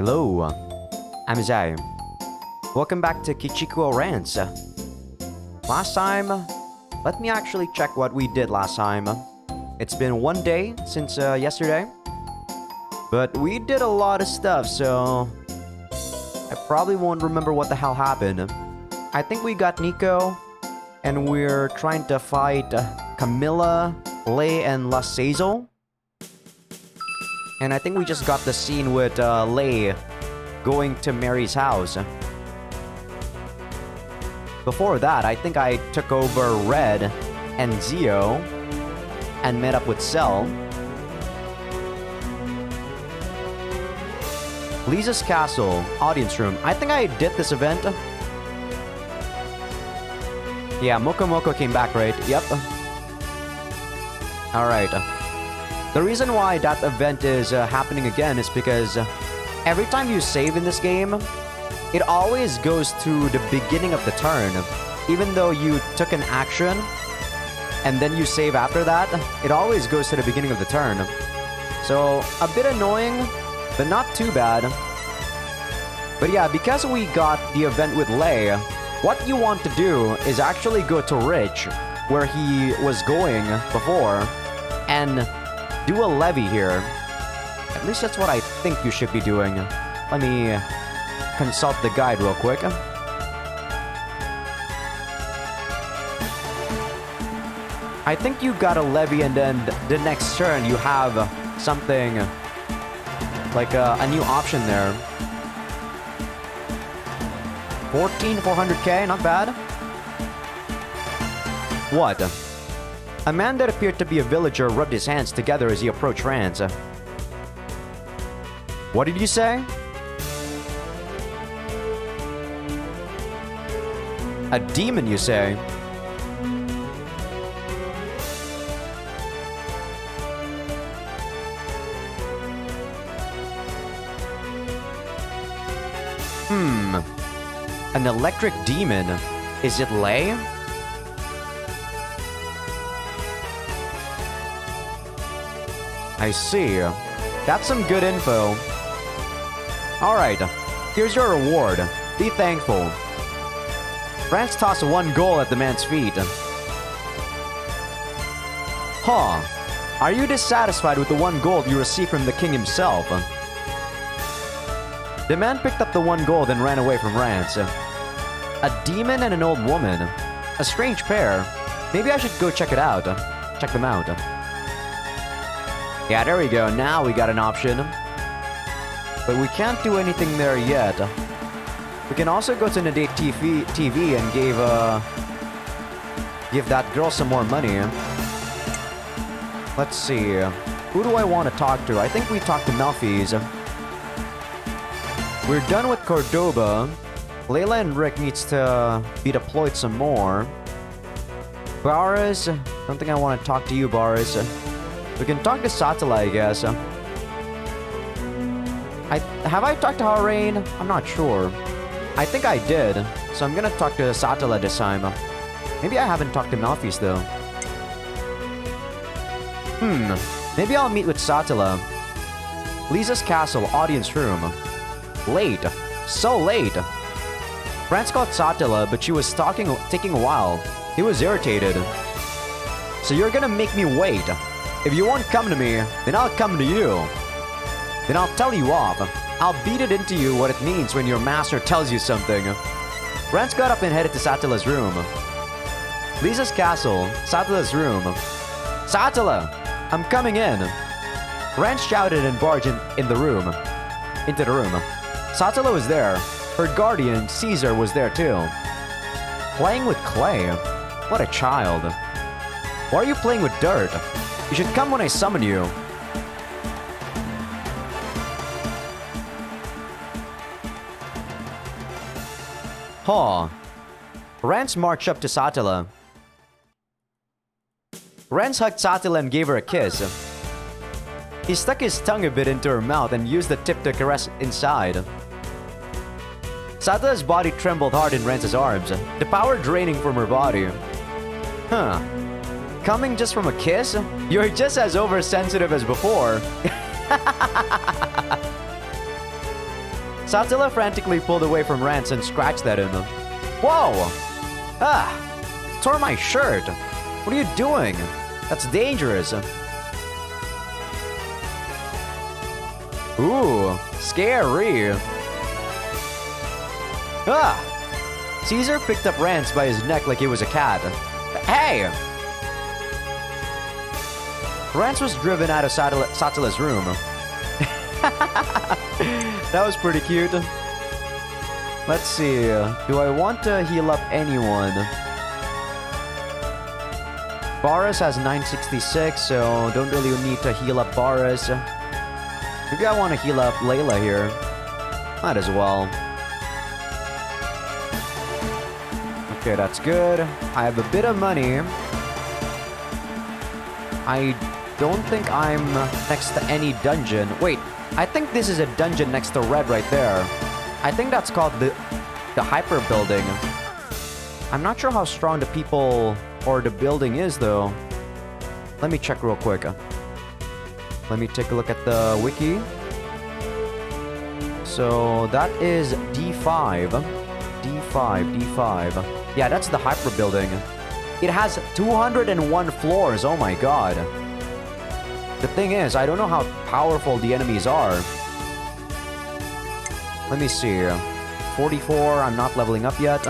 Hello, I'm Azai. Welcome back to Kichikuou Rance. Last time, let me actually check what we did last time. It's been one day since uh, yesterday, but we did a lot of stuff, so I probably won't remember what the hell happened. I think we got Nico, and we're trying to fight uh, Camilla, Lei, and Lasazel. And I think we just got the scene with uh, Lei going to Mary's house. Before that, I think I took over Red and Zio and met up with Cell. Leazas Castle, audience room. I think I did this event. Yeah, Moko Moko came back, right? Yep. Alright. The reason why that event is uh, happening again is because uh, every time you save in this game, it always goes to the beginning of the turn. Even though you took an action and then you save after that, it always goes to the beginning of the turn. So, a bit annoying, but not too bad. But yeah, because we got the event with Lei, what you want to do is actually go to Rich, where he was going before, and do a levy here. At least that's what I think you should be doing. Let me consult the guide real quick. I think you got a levy and then the next turn you have something like a, a new option there. 14 400k, not bad. What? A man that appeared to be a villager rubbed his hands together as he approached Rance. What did you say? A demon, you say? Hmm. An electric demon. Is it Lei? I see. That's some good info. Alright, here's your reward. Be thankful. Rance tossed one goal at the man's feet. Huh. Are you dissatisfied with the one gold you received from the king himself? The man picked up the one gold and ran away from Rance. A demon and an old woman. A strange pair. Maybe I should go check it out. Check them out. Yeah, there we go. Now we got an option. But we can't do anything there yet. We can also go to Nadate TV, TV and give, uh... Give that girl some more money. Let's see. Who do I want to talk to? I think we talked to Melfi's. We're done with Cordoba. Layla and Rick needs to be deployed some more. Boris, don't think I want to talk to you, Boris. We can talk to Satella, I guess. I have I talked to Harain? I'm not sure. I think I did, so I'm gonna talk to Satella this time. Maybe I haven't talked to Malphys though. Hmm, maybe I'll meet with Satella. Leazas castle, audience room. Late. So late. Rance called Satella, but she was talking, taking a while. He was irritated. So you're gonna make me wait. If you won't come to me, then I'll come to you. Then I'll tell you off. I'll beat it into you what it means when your master tells you something. Rance got up and headed to Satella's room. Leazas castle, Satella's room. Satella! I'm coming in! Rance shouted and barged in, in the room. Into the room. Satella was there. Her guardian, Caesar, was there too. Playing with clay? What a child. Why are you playing with dirt? You should come when I summon you. Huh. Rance marched up to Satella. Rance hugged Satella and gave her a kiss. He stuck his tongue a bit into her mouth and used the tip to caress inside. Satella's body trembled hard in Rance's arms, the power draining from her body. Huh. Coming just from a kiss? You're just as oversensitive as before. Satella frantically pulled away from Rance and scratched at him. Whoa! Ah! Tore my shirt! What are you doing? That's dangerous. Ooh, scary. Ah! Caesar picked up Rance by his neck like he was a cat. Hey! Rance was driven out of Satella's room. that was pretty cute. Let's see. Uh, do I want to heal up anyone? Boris has 966, so don't really need to heal up Boris. Maybe I want to heal up Layla here. Might as well. Okay, that's good. I have a bit of money. I don't think I'm next to any dungeon. Wait, I think this is a dungeon next to red right there. I think that's called the the hyper building. I'm not sure how strong the people or the building is though. Let me check real quick. Let me take a look at the wiki. So that is D5. D5, D5. Yeah, that's the hyper building. It has 201 floors, oh my god. The thing is, I don't know how powerful the enemies are. Let me see. 44, I'm not leveling up yet.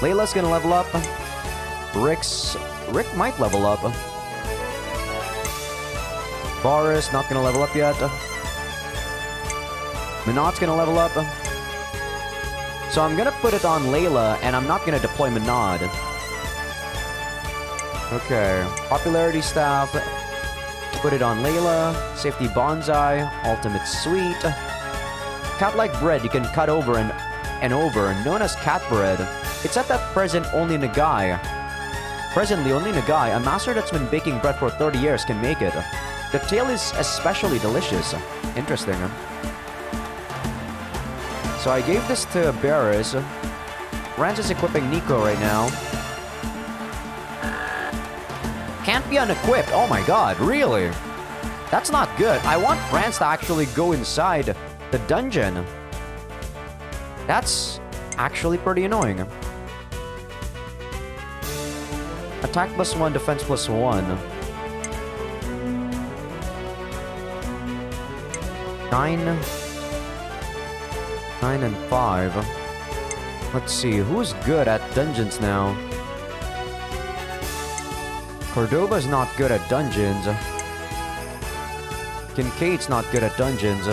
Layla's gonna level up. Rick's... Rick might level up. Boris, not gonna level up yet. Minot's gonna level up. So I'm gonna put it on Layla, and I'm not gonna deploy Minot. Okay, popularity staff. Put it on Layla. Safety bonsai. Ultimate sweet. Cat-like bread you can cut over and, and over, known as cat bread. It's at that present only Nagai. Presently, only Nagai, a master that's been baking bread for 30 years, can make it. The tail is especially delicious. Interesting. So I gave this to Barris. Rance is equipping Nico right now. Be unequipped. Oh my god, really? That's not good. I want Rance to actually go inside the dungeon. That's actually pretty annoying. Attack plus one, defense plus one. Nine. 9 and 5. Let's see, who's good at dungeons now? Cordoba's not good at dungeons. Kincaid's not good at dungeons.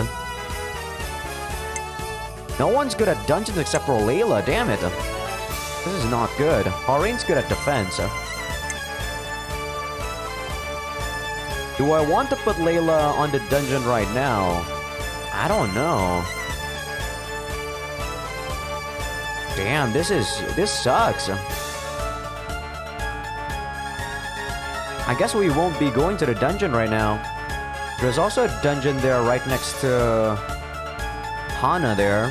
No one's good at dungeons except for Layla, damn it. This is not good. Harane's good at defense. Do I want to put Layla on the dungeon right now? I don't know. Damn, this is... This sucks. I guess we won't be going to the dungeon right now. There's also a dungeon there right next to... Hana there.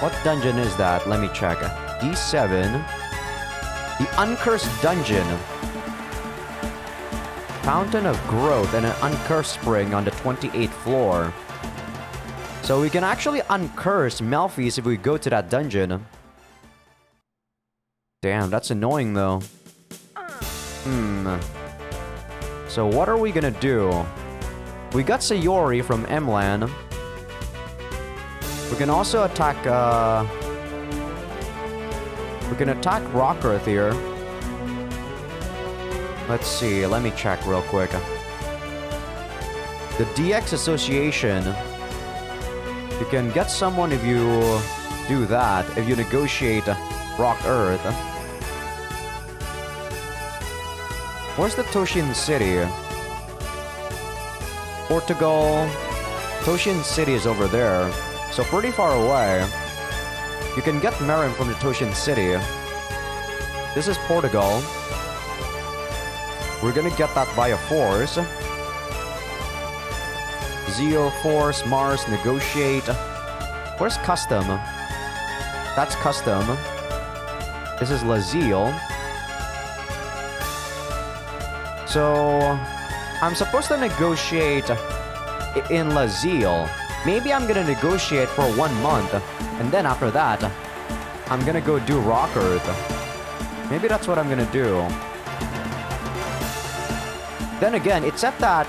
What dungeon is that? Let me check. D7. The Uncursed Dungeon. Fountain of Growth and an Uncursed Spring on the 28th floor. So we can actually uncurse Melfi's if we go to that dungeon. Damn, that's annoying though. Hmm. So what are we gonna do? We got Sayori from Emlan. We can also attack, uh... We can attack Rockearth here. Let's see, let me check real quick. The DX Association. You can get someone if you do that, if you negotiate Rock Earth. Where's the Toshin City? Portugal. Toshin City is over there. So pretty far away. You can get Marin from the Toshin City. This is Portugal. We're gonna get that via force. Zeo Force, Mars, Negotiate. Where's Custom? That's Custom. This is Lazille. So, I'm supposed to negotiate in Lazille. maybe I'm gonna negotiate for one month, and then after that, I'm gonna go do Rock Earth. Maybe that's what I'm gonna do. Then again, it's at that...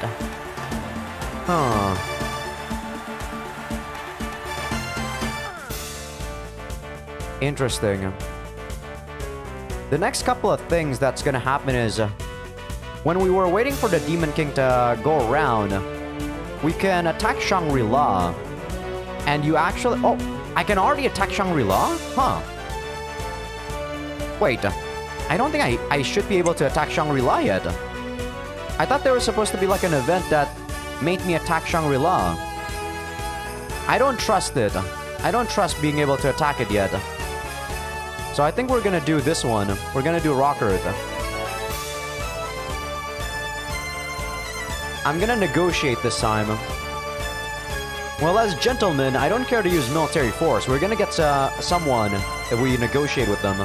Huh... Interesting. The next couple of things that's gonna happen is... When we were waiting for the Demon King to go around, we can attack Shangri-La. And you actually... Oh, I can already attack Shangri-La? Huh. Wait, I don't think I, I should be able to attack Shangri-La yet. I thought there was supposed to be like an event that made me attack Shangri-La. I don't trust it. I don't trust being able to attack it yet. So I think we're gonna do this one. We're gonna do Rock Earth. I'm gonna negotiate this time. Well, as gentlemen, I don't care to use military force. We're gonna get uh, someone if we negotiate with them.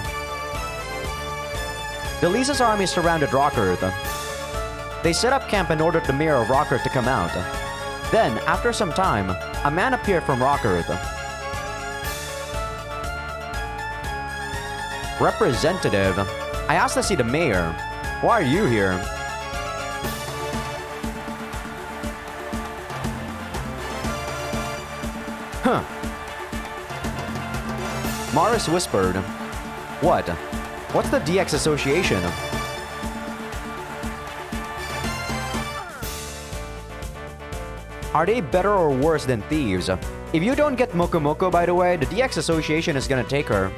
Delisa's army surrounded Rock Earth. They set up camp and ordered the mayor of Rock Earth to come out. Then, after some time, a man appeared from Rock Earth. Representative. I asked to see the mayor. Why are you here? Morris whispered. What? What's the DX Association? Are they better or worse than thieves? If you don't get Mokomoko, by the way, the DX Association is gonna take her.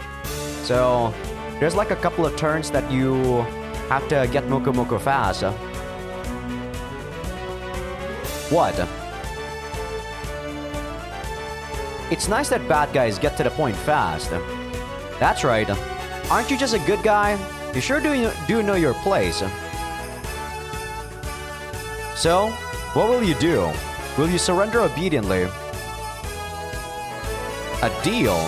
So, there's like a couple of turns that you have to get Mokomoko fast. What? It's nice that bad guys get to the point fast. That's right. Aren't you just a good guy? You sure do, do know your place. So, what will you do? Will you surrender obediently? A deal?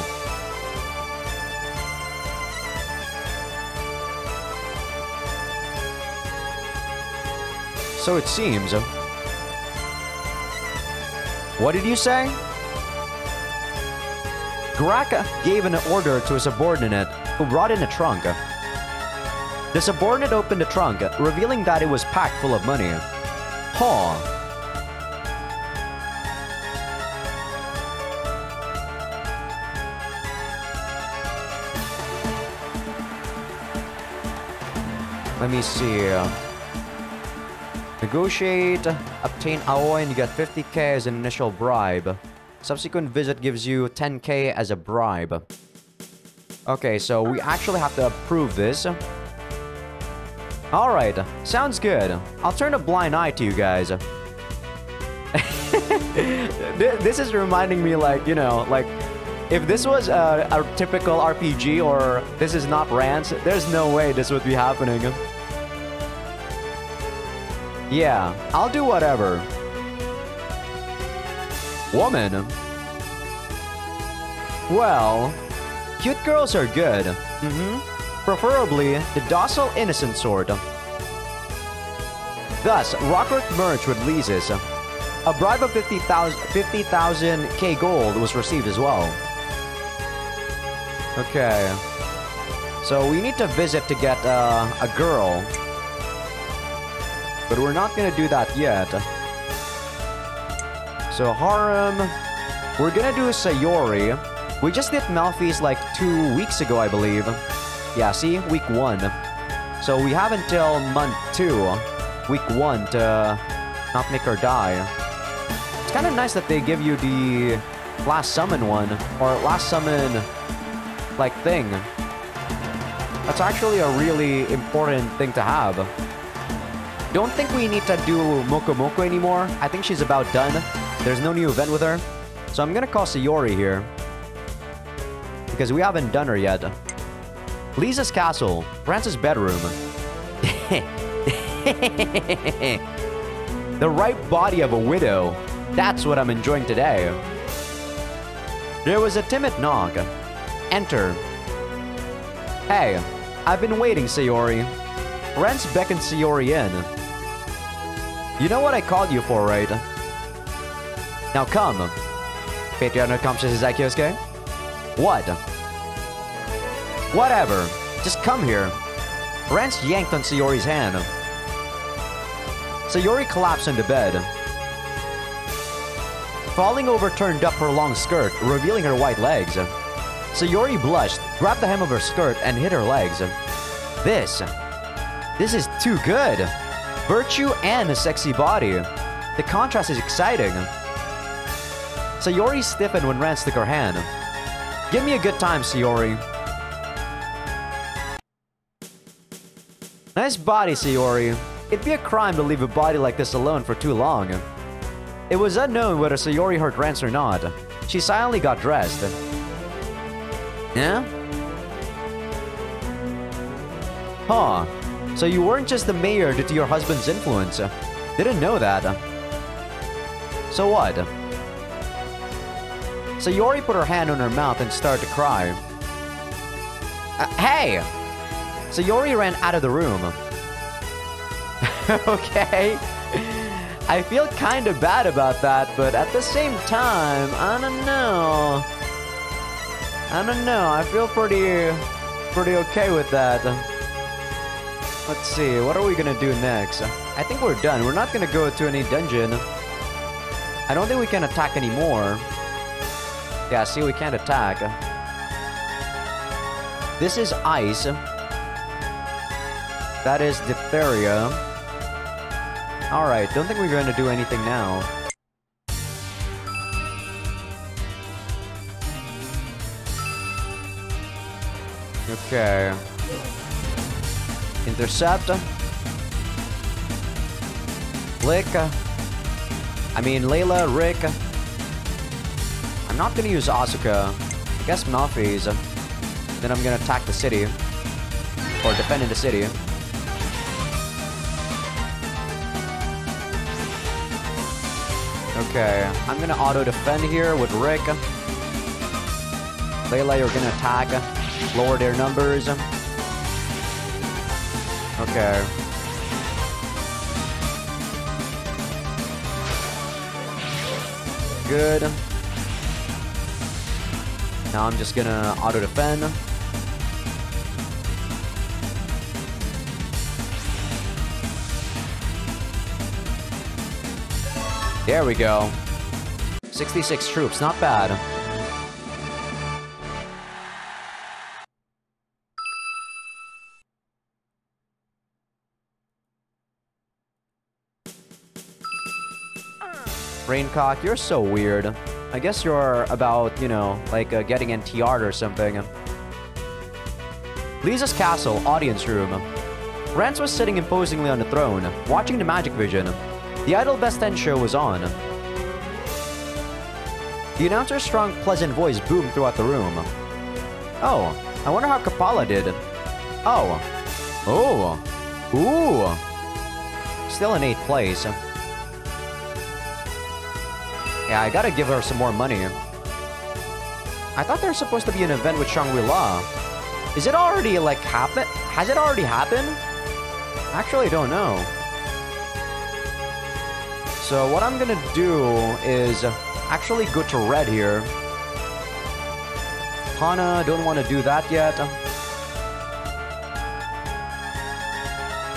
So it seems. What did you say? Graka gave an order to a subordinate who brought in a trunk. The subordinate opened the trunk, revealing that it was packed full of money. Huh. Let me see. Negotiate, obtain Aoi, and you get 50k as an initial bribe. Subsequent visit gives you 10k as a bribe. Okay, so we actually have to approve this. Alright, sounds good. I'll turn a blind eye to you guys. this is reminding me like, you know, like, if this was a, a typical RPG or this is not Rance, there's no way this would be happening. Yeah, I'll do whatever. Woman? Well, cute girls are good. Mm-hmm. Preferably the docile innocent sort. Thus, Rock Earth merged with Leazas. A bribe of 50,000 50, K gold was received as well. Okay. So we need to visit to get uh, a girl. But we're not gonna do that yet. So Harem, we're gonna do Sayori. We just did Melfi's like two weeks ago, I believe. Yeah, see? Week one. So we have until month two, week one, to not make her die. It's kind of nice that they give you the last summon one, or last summon, like, thing. That's actually a really important thing to have. Don't think we need to do Mokomoko anymore. I think she's about done. There's no new event with her. So I'm gonna call Sayori here. Because we haven't done her yet. Leazas castle. Rance's bedroom. the ripe body of a widow. That's what I'm enjoying today. There was a timid knock. Enter. Hey, I've been waiting, Sayori. Rance beckoned Sayori in. You know what I called you for, right? Now come. Patreon comes to Kyosuke. What? Whatever. Just come here. Rance yanked on Sayori's hand. Sayori collapsed into bed. Falling over turned up her long skirt, revealing her white legs. Sayori blushed, grabbed the hem of her skirt, and hit her legs. This. This is too good. Virtue and a sexy body. The contrast is exciting. Sayori stiffened when Rance took her hand. Give me a good time, Sayori. Nice body, Sayori. It'd be a crime to leave a body like this alone for too long. It was unknown whether Sayori hurt Rance or not. She silently got dressed. Yeah? Huh. So you weren't just the mayor due to your husband's influence. Didn't know that. So what? Sayori put her hand on her mouth and started to cry. Uh, hey! Sayori ran out of the room. okay. I feel kind of bad about that, but at the same time, I don't know. I don't know. I feel pretty, pretty okay with that. Let's see. What are we gonna do next? I think we're done. We're not gonna go to any dungeon. I don't think we can attack anymore. Yeah, see, we can't attack. This is ice. That is diphtheria. Alright, don't think we're going to do anything now. Okay. Intercept. Lick. I mean, Layla, Rick. I'm not gonna use Asuka. I guess Malphase. Then I'm gonna attack the city. Or defend the city. Okay, I'm gonna auto-defend here with Rick. Layla, you're gonna attack. Lower their numbers. Okay. Good. Now I'm just gonna auto-defend. There we go. 66 troops, not bad. Raincock, you're so weird. I guess you're about, you know, like uh, getting NTR'd or something. Lisa's castle, audience room. Rance was sitting imposingly on the throne, watching the magic vision. The Idol Best 10 show was on. The announcer's strong, pleasant voice boomed throughout the room. Oh, I wonder how Kapala did. Oh. Oh. Ooh. Still in 8th place. Yeah, I gotta give her some more money. I thought there was supposed to be an event with Shangri-La. Is it already, like, happen? Has it already happened? Actually, I don't know. So what I'm gonna do is actually go to red here. Hana, don't want to do that yet.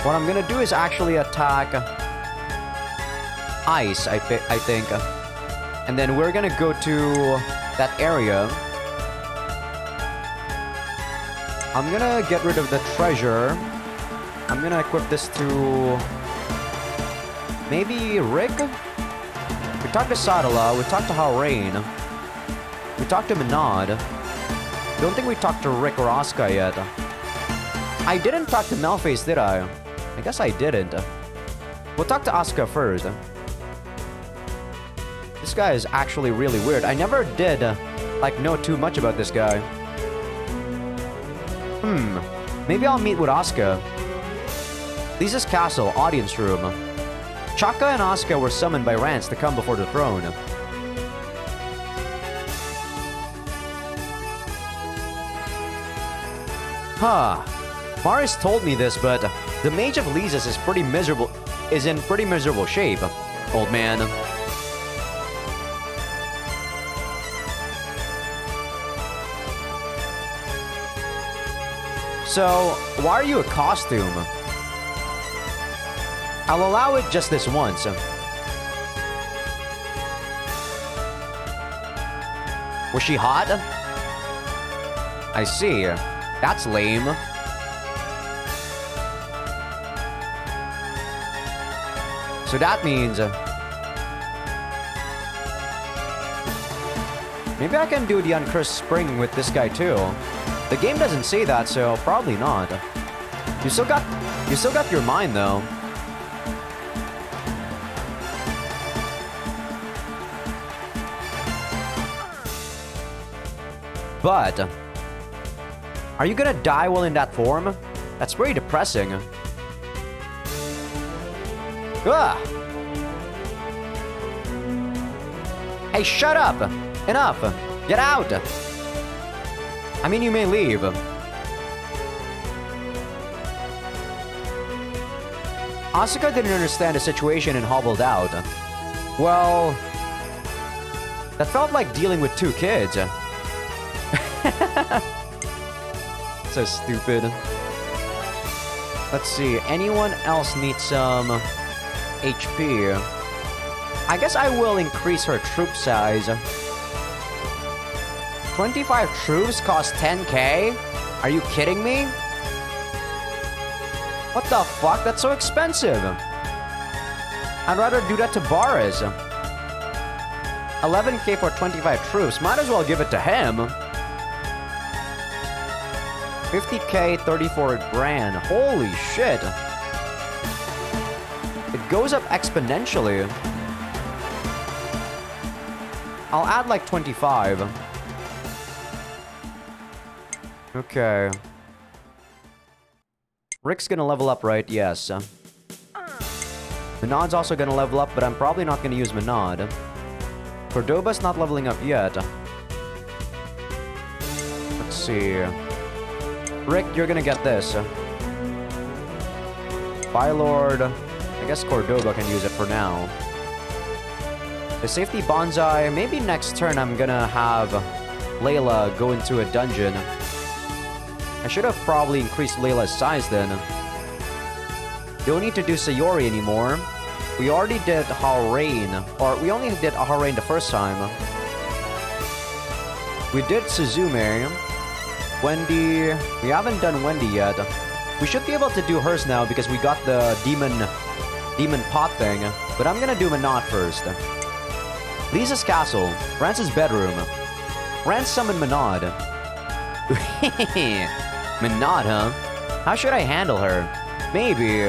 What I'm gonna do is actually attack ice, I, I think. And then we're gonna go to that area. I'm gonna get rid of the treasure. I'm gonna equip this to Maybe Rick? We talked to Satella, we talked to Harain. We talked to Menad. Don't think we talked to Rick or Asuka yet. I didn't talk to Malphase, did I? I guess I didn't. We'll talk to Asuka first. This guy is actually really weird. I never did, like, know too much about this guy. Hmm. Maybe I'll meet with Asuka. Leazas castle, audience room. Chaka and Asuka were summoned by Rance to come before the throne. Huh. Maris told me this, but the Mage of Leazas is pretty miserable is in pretty miserable shape, old man. So, why are you a costume? I'll allow it just this once. Was she hot? I see. That's lame. So that means... Uh, maybe I can do the Uncursed Spring with this guy too. The game doesn't say that, so probably not. You still got... You still got your mind, though. But... Are you gonna die while in that form? That's very depressing. Ugh! Hey, shut up! Enough! Get out! I mean, you may leave. Asuka didn't understand the situation and hobbled out. Well... That felt like dealing with two kids. so stupid. Let's see, anyone else need some HP? I guess I will increase her troop size. 25 troops cost 10k? Are you kidding me? What the fuck? That's so expensive. I'd rather do that to Baris. 11k for 25 troops. Might as well give it to him. 50k, 34 grand. Holy shit. It goes up exponentially. I'll add like 25. Okay. Rick's gonna level up, right? Yes. Menad's also gonna level up, but I'm probably not gonna use Menad. Cordoba's not leveling up yet. Let's see. Rick, you're gonna get this. Bylord. I guess Cordoba can use it for now. The safety bonsai. Maybe next turn I'm gonna have Layla go into a dungeon. I should have probably increased Layla's size then. Don't need to do Sayori anymore. We already did Harain, or we only did Harain the first time. We did Suzume. Wendy... We haven't done Wendy yet. We should be able to do hers now because we got the demon... Demon pot thing. But I'm gonna do Menad first. Leazas castle. Rance's bedroom. Rance summoned Menad, huh? How should I handle her? Maybe...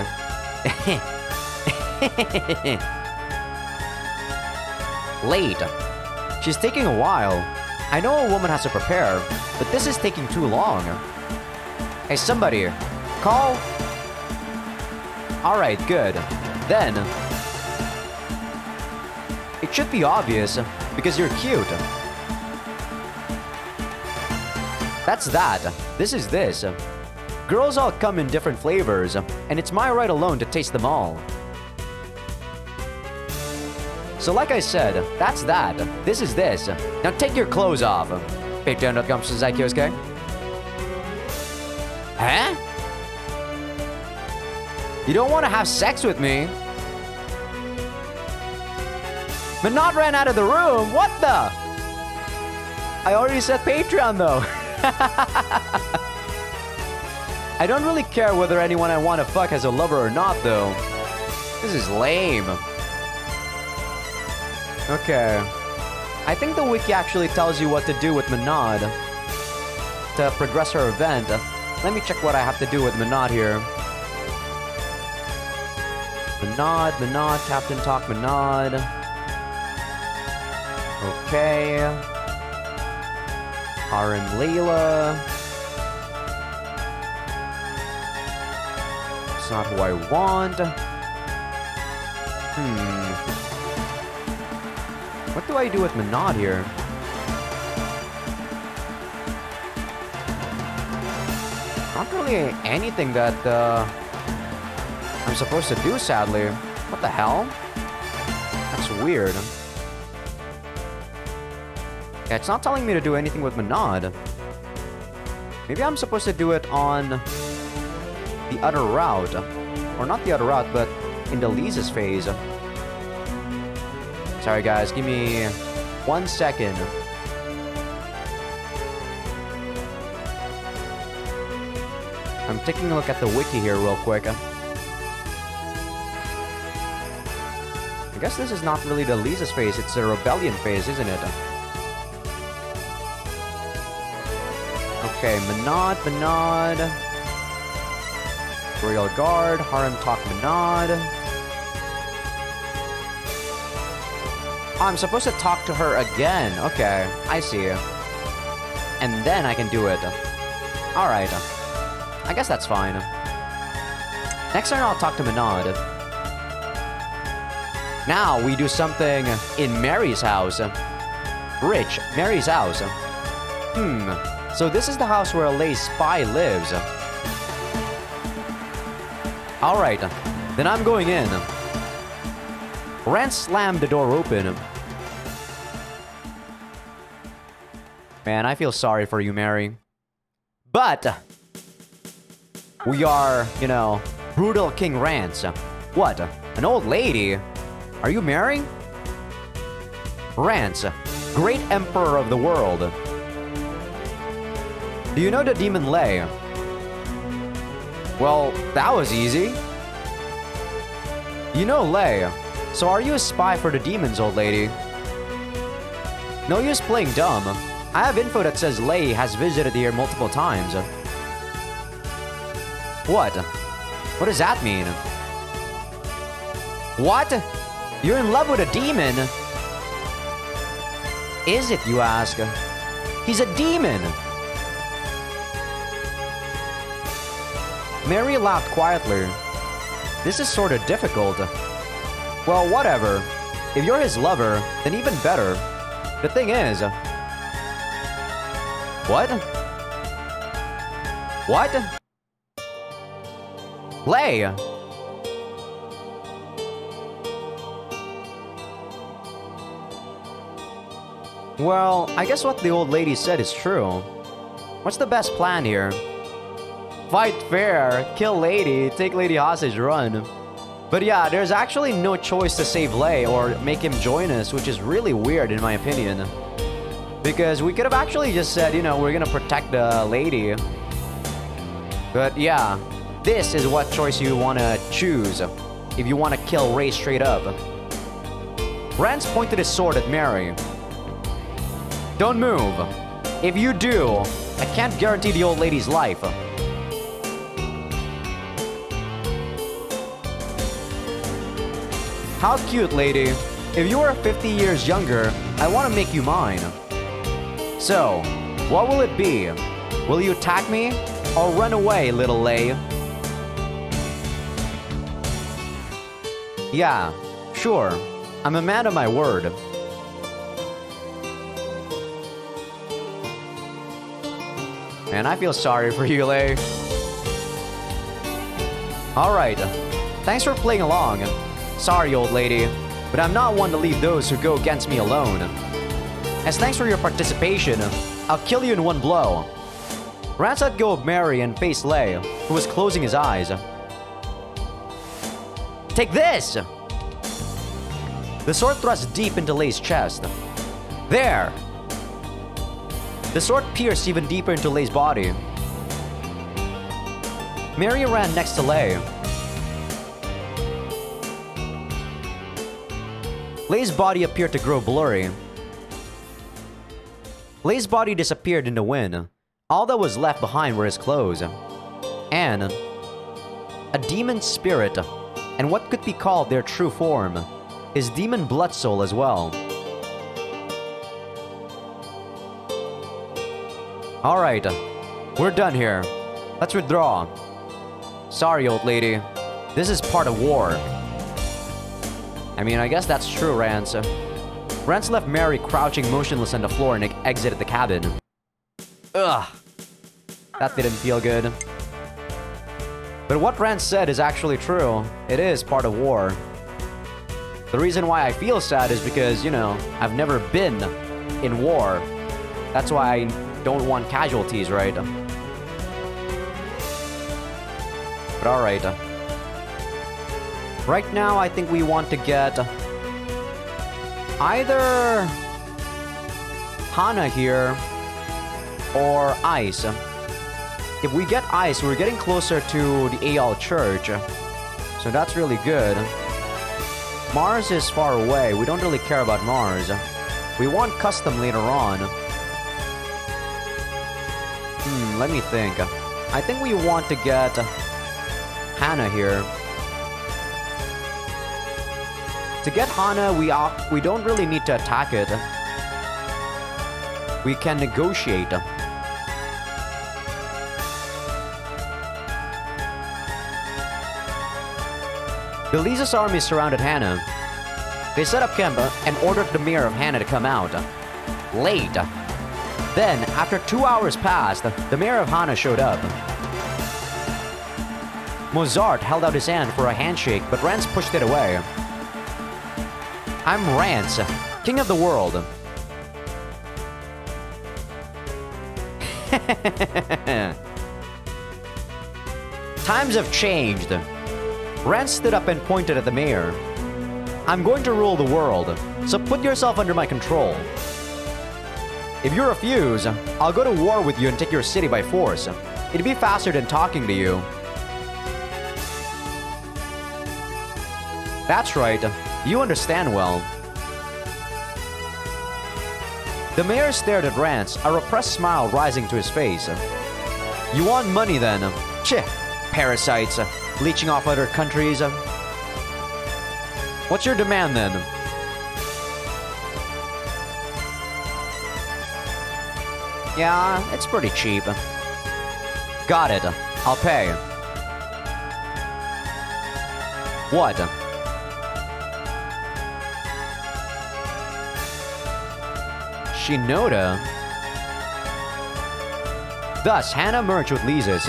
Late. She's taking a while. I know a woman has to prepare, but this is taking too long. Hey, somebody. Call... Alright, good. Then... It should be obvious, because you're cute. That's that. This is this. Girls all come in different flavors, and it's my right alone to taste them all. So like I said, that's that. This is this. Now take your clothes off. Patreon.com says okay? Huh? You don't want to have sex with me? Menad ran out of the room? What the? I already said Patreon though. I don't really care whether anyone I want to fuck has a lover or not though. This is lame. Okay. I think the wiki actually tells you what to do with Menad. To progress her event. Let me check what I have to do with Menad here. Menad, Menad, Captain Talk Menad. Okay. Arin Layla. It's not who I want. Hmm. What do I do with Menad here? Not really anything that uh, I'm supposed to do, sadly. What the hell? That's weird. It's not telling me to do anything with Menad. Maybe I'm supposed to do it on the other route. Or not the other route, but in the Leazas phase. Sorry guys, give me one second. I'm taking a look at the wiki here real quick. I guess this is not really the Leazas phase, it's the rebellion phase, isn't it? Okay, Menad, Menad. Royal Guard, Harem Talk Menad. Oh, I'm supposed to talk to her again. Okay, I see. And then I can do it. Alright. I guess that's fine. Next turn I'll talk to Menad. Now we do something in Mary's house. Rich, Mary's house. Hmm, so this is the house where Lay's spy lives. Alright, then I'm going in. Rance slammed the door open. Man, I feel sorry for you, Mary. But... We are, you know, brutal King Rance. What? An old lady? Are you Mary? Rance, great emperor of the world. Do you know the demon Lay? Well, that was easy. You know Lay, so are you a spy for the demons, old lady? No use playing dumb. I have info that says Lay has visited here multiple times. What? What does that mean? What? You're in love with a demon? Is it, you ask? He's a demon! Mary laughed quietly. This is sort of difficult. Well, whatever. If you're his lover, then even better. The thing is... What? What? Lay! Well, I guess what the old lady said is true. What's the best plan here? Fight fair, kill lady, take lady hostage, run. But yeah, there's actually no choice to save Lay or make him join us, which is really weird in my opinion. Because we could have actually just said, you know, we're gonna protect the lady. But yeah, this is what choice you wanna choose if you wanna kill Ray straight up. Rance pointed his sword at Mary. Don't move. If you do, I can't guarantee the old lady's life. How cute, lady. If you are 50 years younger, I want to make you mine. So, what will it be? Will you attack me? Or run away, little Lay? Yeah, sure. I'm a man of my word. Man, I feel sorry for you, Lay. Alright, thanks for playing along. Sorry, old lady, but I'm not one to leave those who go against me alone. As thanks for your participation, I'll kill you in one blow. Rance let go of Mary and faced Lay, who was closing his eyes. Take this! The sword thrust deep into Lay's chest. There! The sword pierced even deeper into Lay's body. Mary ran next to Lay. Lay's body appeared to grow blurry. Lay's body disappeared in the wind. All that was left behind were his clothes. And a demon spirit, and what could be called their true form, his demon blood soul as well. Alright, we're done here. Let's withdraw. Sorry, old lady. This is part of war. I mean, I guess that's true, Rance. Rance left Mary crouching motionless on the floor and exited the cabin. Ugh. That didn't feel good. But what Rance said is actually true. It is part of war. The reason why I feel sad is because, you know, I've never been in war. That's why I don't want casualties, right? But alright. Right now, I think we want to get either Hana here or Ice. If we get Ice, we're getting closer to the AL Church. So that's really good. Mars is far away. We don't really care about Mars. We want custom later on. Hmm, let me think. I think we want to get Hana here. To get Hana, we, are we don't really need to attack it. We can negotiate. Leazas army surrounded Hana. They set up camp and ordered the mayor of Hana to come out. Late. Then, after two hours passed, the mayor of Hana showed up. Mozart held out his hand for a handshake, but Rance pushed it away. I'm Rance, king of the world. Times have changed. Rance stood up and pointed at the mayor. I'm going to rule the world, so put yourself under my control. If you refuse, I'll go to war with you and take your city by force. It'd be faster than talking to you. That's right. You understand well. The mayor stared at Rance, a repressed smile rising to his face. You want money then? Cheh, parasites, uh, leeching off other countries. Uh. What's your demand then? Yeah, it's pretty cheap. Got it. I'll pay. What? Shinoda. Thus, Hannah merged with Leazas.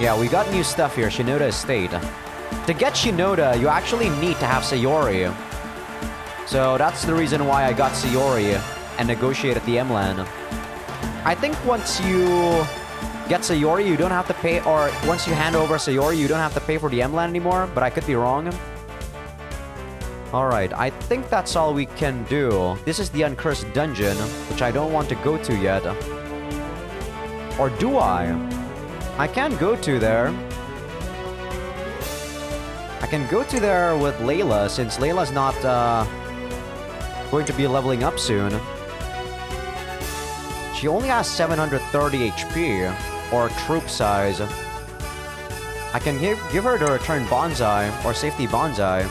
Yeah, we got new stuff here, Shinoda Estate. To get Shinoda, you actually need to have Sayori. So that's the reason why I got Sayori and negotiated the M-Land. I think once you get Sayori, you don't have to pay, or once you hand over Sayori, you don't have to pay for the M-Land anymore, but I could be wrong. Alright, I think that's all we can do. This is the Uncursed Dungeon, which I don't want to go to yet. Or do I? I can go to there. I can go to there with Layla, since Layla's not uh, going to be leveling up soon. She only has 730 HP, or troop size. I can give, give her the return Bonsai, or Safety Bonsai.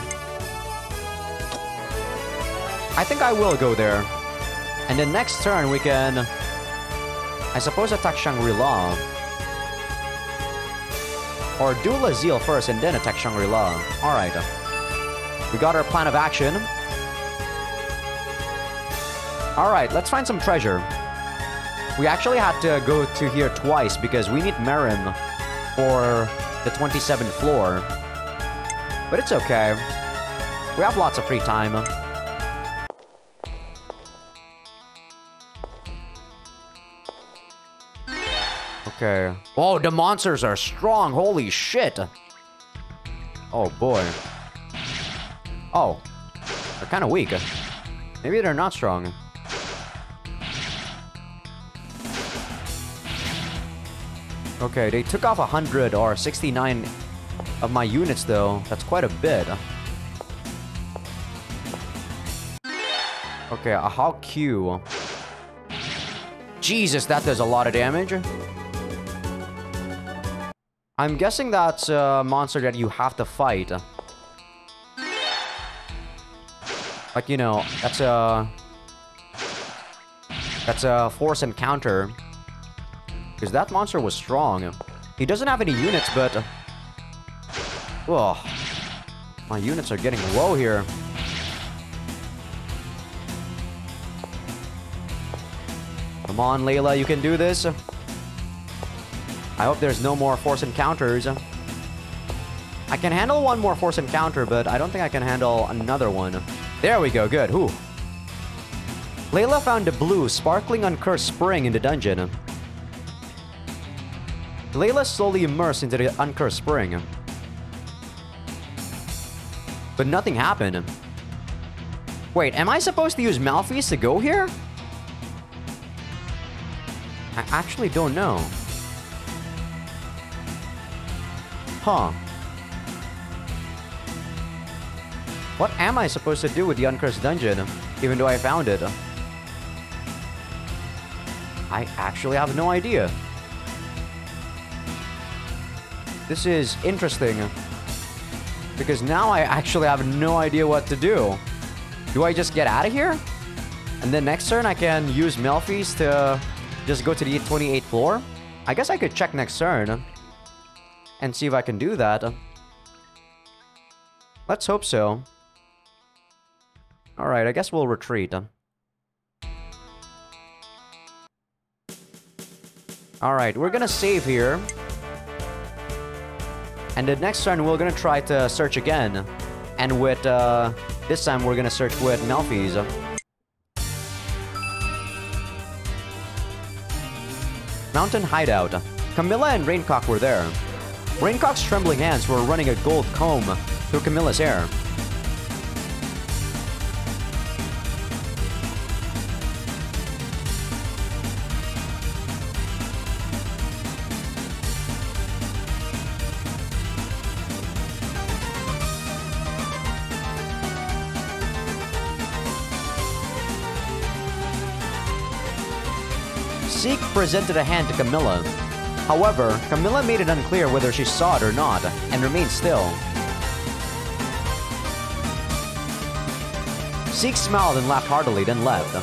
I think I will go there. And then next turn we can... I suppose attack Shangri-La. Or do Lazille first and then attack Shangri-La. Alright. We got our plan of action. Alright, let's find some treasure. We actually had to go to here twice because we need Merim for the 27th floor. But it's okay. We have lots of free time. Okay. Oh, the monsters are strong. Holy shit. Oh, boy. Oh. They're kind of weak. Maybe they're not strong. Okay, they took off 100 or 69 of my units, though. That's quite a bit. Okay, a Hawk Q. Jesus, that does a lot of damage. I'm guessing that's a monster that you have to fight. Like, you know, that's a... That's a force encounter. Because that monster was strong. He doesn't have any units, but... Oh, my units are getting low here. Come on, Layla, you can do this. I hope there's no more force encounters. I can handle one more force encounter, but I don't think I can handle another one. There we go, good. Whew. Layla found a blue, sparkling uncursed spring in the dungeon. Layla slowly immersed into the uncursed spring. But nothing happened. Wait, am I supposed to use Malphite to go here? I actually don't know. Huh. What am I supposed to do with the uncursed dungeon, even though I found it? I actually have no idea. This is interesting. Because now I actually have no idea what to do. Do I just get out of here? And then next turn I can use Melfi's to just go to the 28th floor? I guess I could check next turn. And see if I can do that. Let's hope so. Alright, I guess we'll retreat. Alright, we're gonna save here. And the next turn, we're gonna try to search again. And with, uh, this time we're gonna search with Malphite. Mountain Hideout. Camilla and Raincock were there. Raincock's trembling hands were running a gold comb through Camilla's hair. Sieg presented a hand to Camilla. However, Camilla made it unclear whether she saw it or not, and remained still. Sieg smiled and laughed heartily, then left.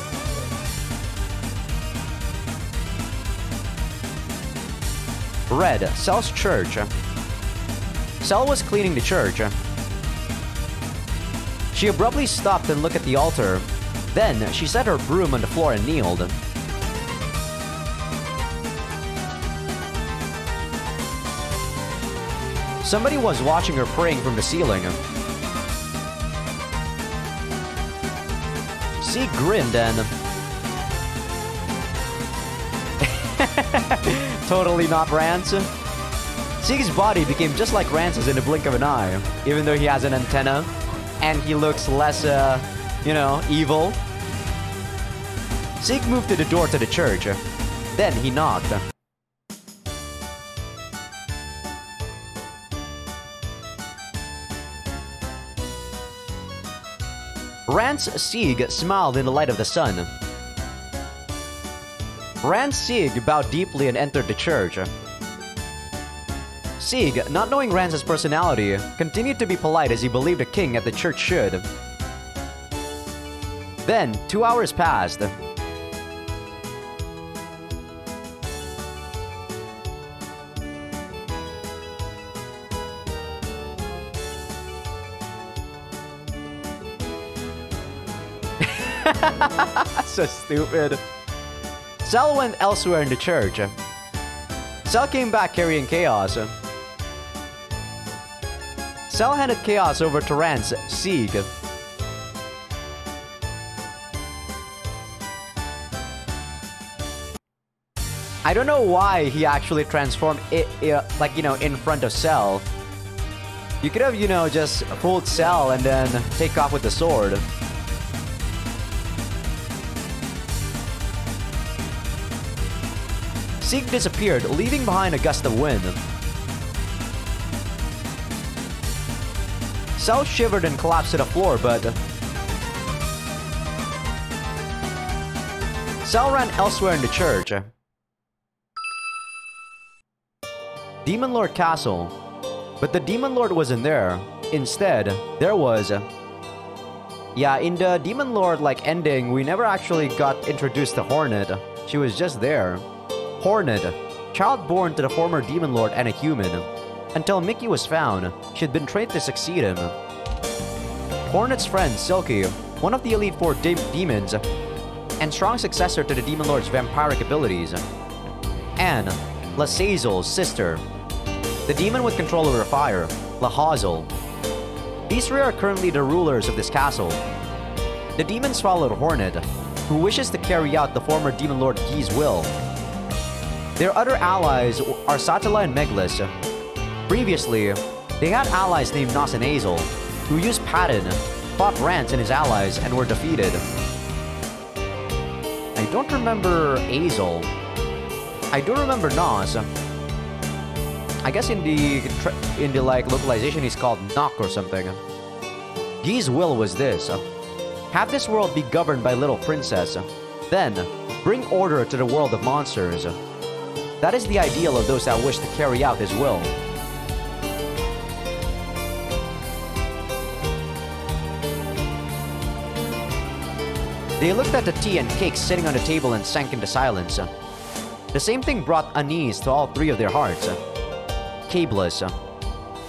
Red, Cell's church. Cell was cleaning the church. She abruptly stopped and looked at the altar. Then, she set her broom on the floor and kneeled. Somebody was watching her praying from the ceiling. Sieg grinned and... totally not Rance. Sieg's body became just like Rance's in the blink of an eye, even though he has an antenna, and he looks less, uh, you know, evil. Sieg moved to the door to the church. Then he knocked. Rance Sieg smiled in the light of the sun. Rance Sieg bowed deeply and entered the church. Sieg, not knowing Rance's personality, continued to be polite as he believed a king at the church should. Then, two hours passed. so stupid. Cell went elsewhere in the church. Cell came back carrying Chaos. Cell handed Chaos over to Rance Sieg. I don't know why he actually transformed it, it, like, you know, in front of Cell. You could have, you know, just pulled Cell and then take off with the sword. Sieg disappeared, leaving behind a gust of wind. Cell shivered and collapsed to the floor, but... Cell ran elsewhere in the church. Demon Lord Castle. But the Demon Lord wasn't there. Instead, there was... Yeah, in the Demon Lord, like, ending, we never actually got introduced to Hornet. She was just there. Hornet, child born to the former Demon Lord and a human. Until Mickey was found, she had been trained to succeed him. Hornet's friend, Silky, one of the Elite Four de demons, and strong successor to the Demon Lord's vampiric abilities. Anne, Lazazel's sister, the demon with control over fire, Lahazel. These three are currently the rulers of this castle. The demons followed Hornet, who wishes to carry out the former Demon Lord Guy's will Their other allies are Satella and Meglis. Previously, they had allies named Nas and Azel, who used Patton, fought Rance and his allies, and were defeated. I don't remember Azel. I do remember Nas. I guess in the in the like localization he's called Knock or something. Guy's will was this. Have this world be governed by Little Princess. Then, bring order to the world of monsters. That is the ideal of those that wish to carry out his will. They looked at the tea and cakes sitting on the table and sank into silence. The same thing brought unease to all three of their hearts. Caeblis,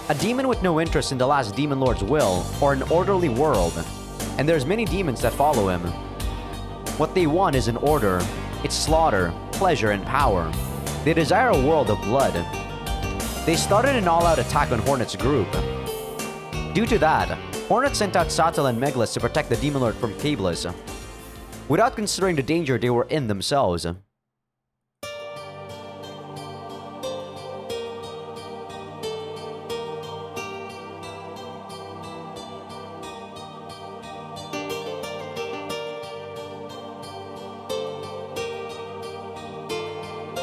a demon with no interest in the last demon lord's will or an orderly world, and there's many demons that follow him. What they want is an order, it's slaughter, pleasure, and power. They desire a world of blood. They started an all-out attack on Hornet's group. Due to that, Hornet sent out Satel and Meglis to protect the Demon Lord from Caeblis, without considering the danger they were in themselves.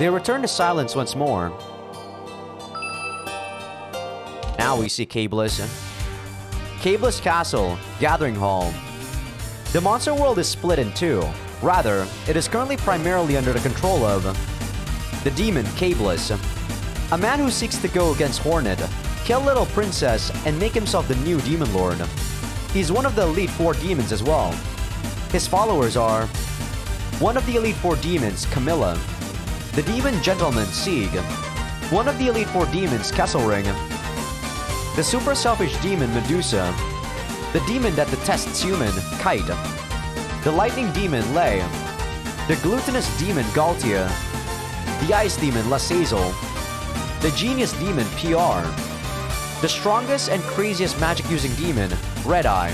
They return to silence once more. Now we see Caeblis. Caeblis Castle, Gathering Hall. The monster world is split in two. Rather, it is currently primarily under the control of the demon Caeblis, a man who seeks to go against Hornet, kill Little Princess, and make himself the new Demon Lord. He's one of the Elite Four demons as well. His followers are one of the Elite Four demons, Camilla, the Demon Gentleman, Sieg, one of the Elite Four demons, Kesselring, the super selfish demon, Medusa, the demon that detests human, Kite, the lightning demon, Lay, the glutinous demon, Galtia, the ice demon, Lasazel, the genius demon, PR, the strongest and craziest magic-using demon, Red Eye,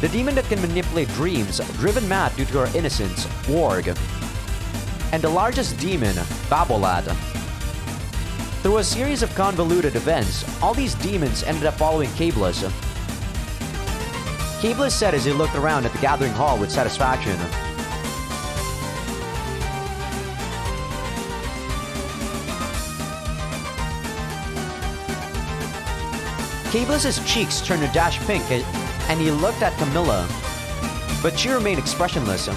the demon that can manipulate dreams, driven mad due to her innocence, Warg, and the largest demon, Babolat. Through a series of convoluted events, all these demons ended up following Caeblis. Caeblis said as he looked around at the gathering hall with satisfaction. Caeblis' cheeks turned a dash pink and he looked at Camilla, but she remained expressionless.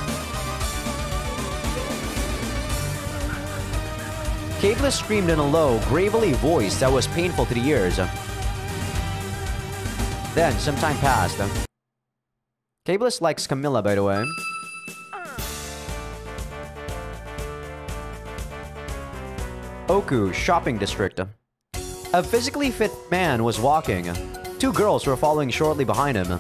Caeblis screamed in a low, gravelly voice that was painful to the ears. Then, some time passed. Caeblis likes Camilla, by the way. Oku, shopping district. A physically fit man was walking. Two girls were following shortly behind him.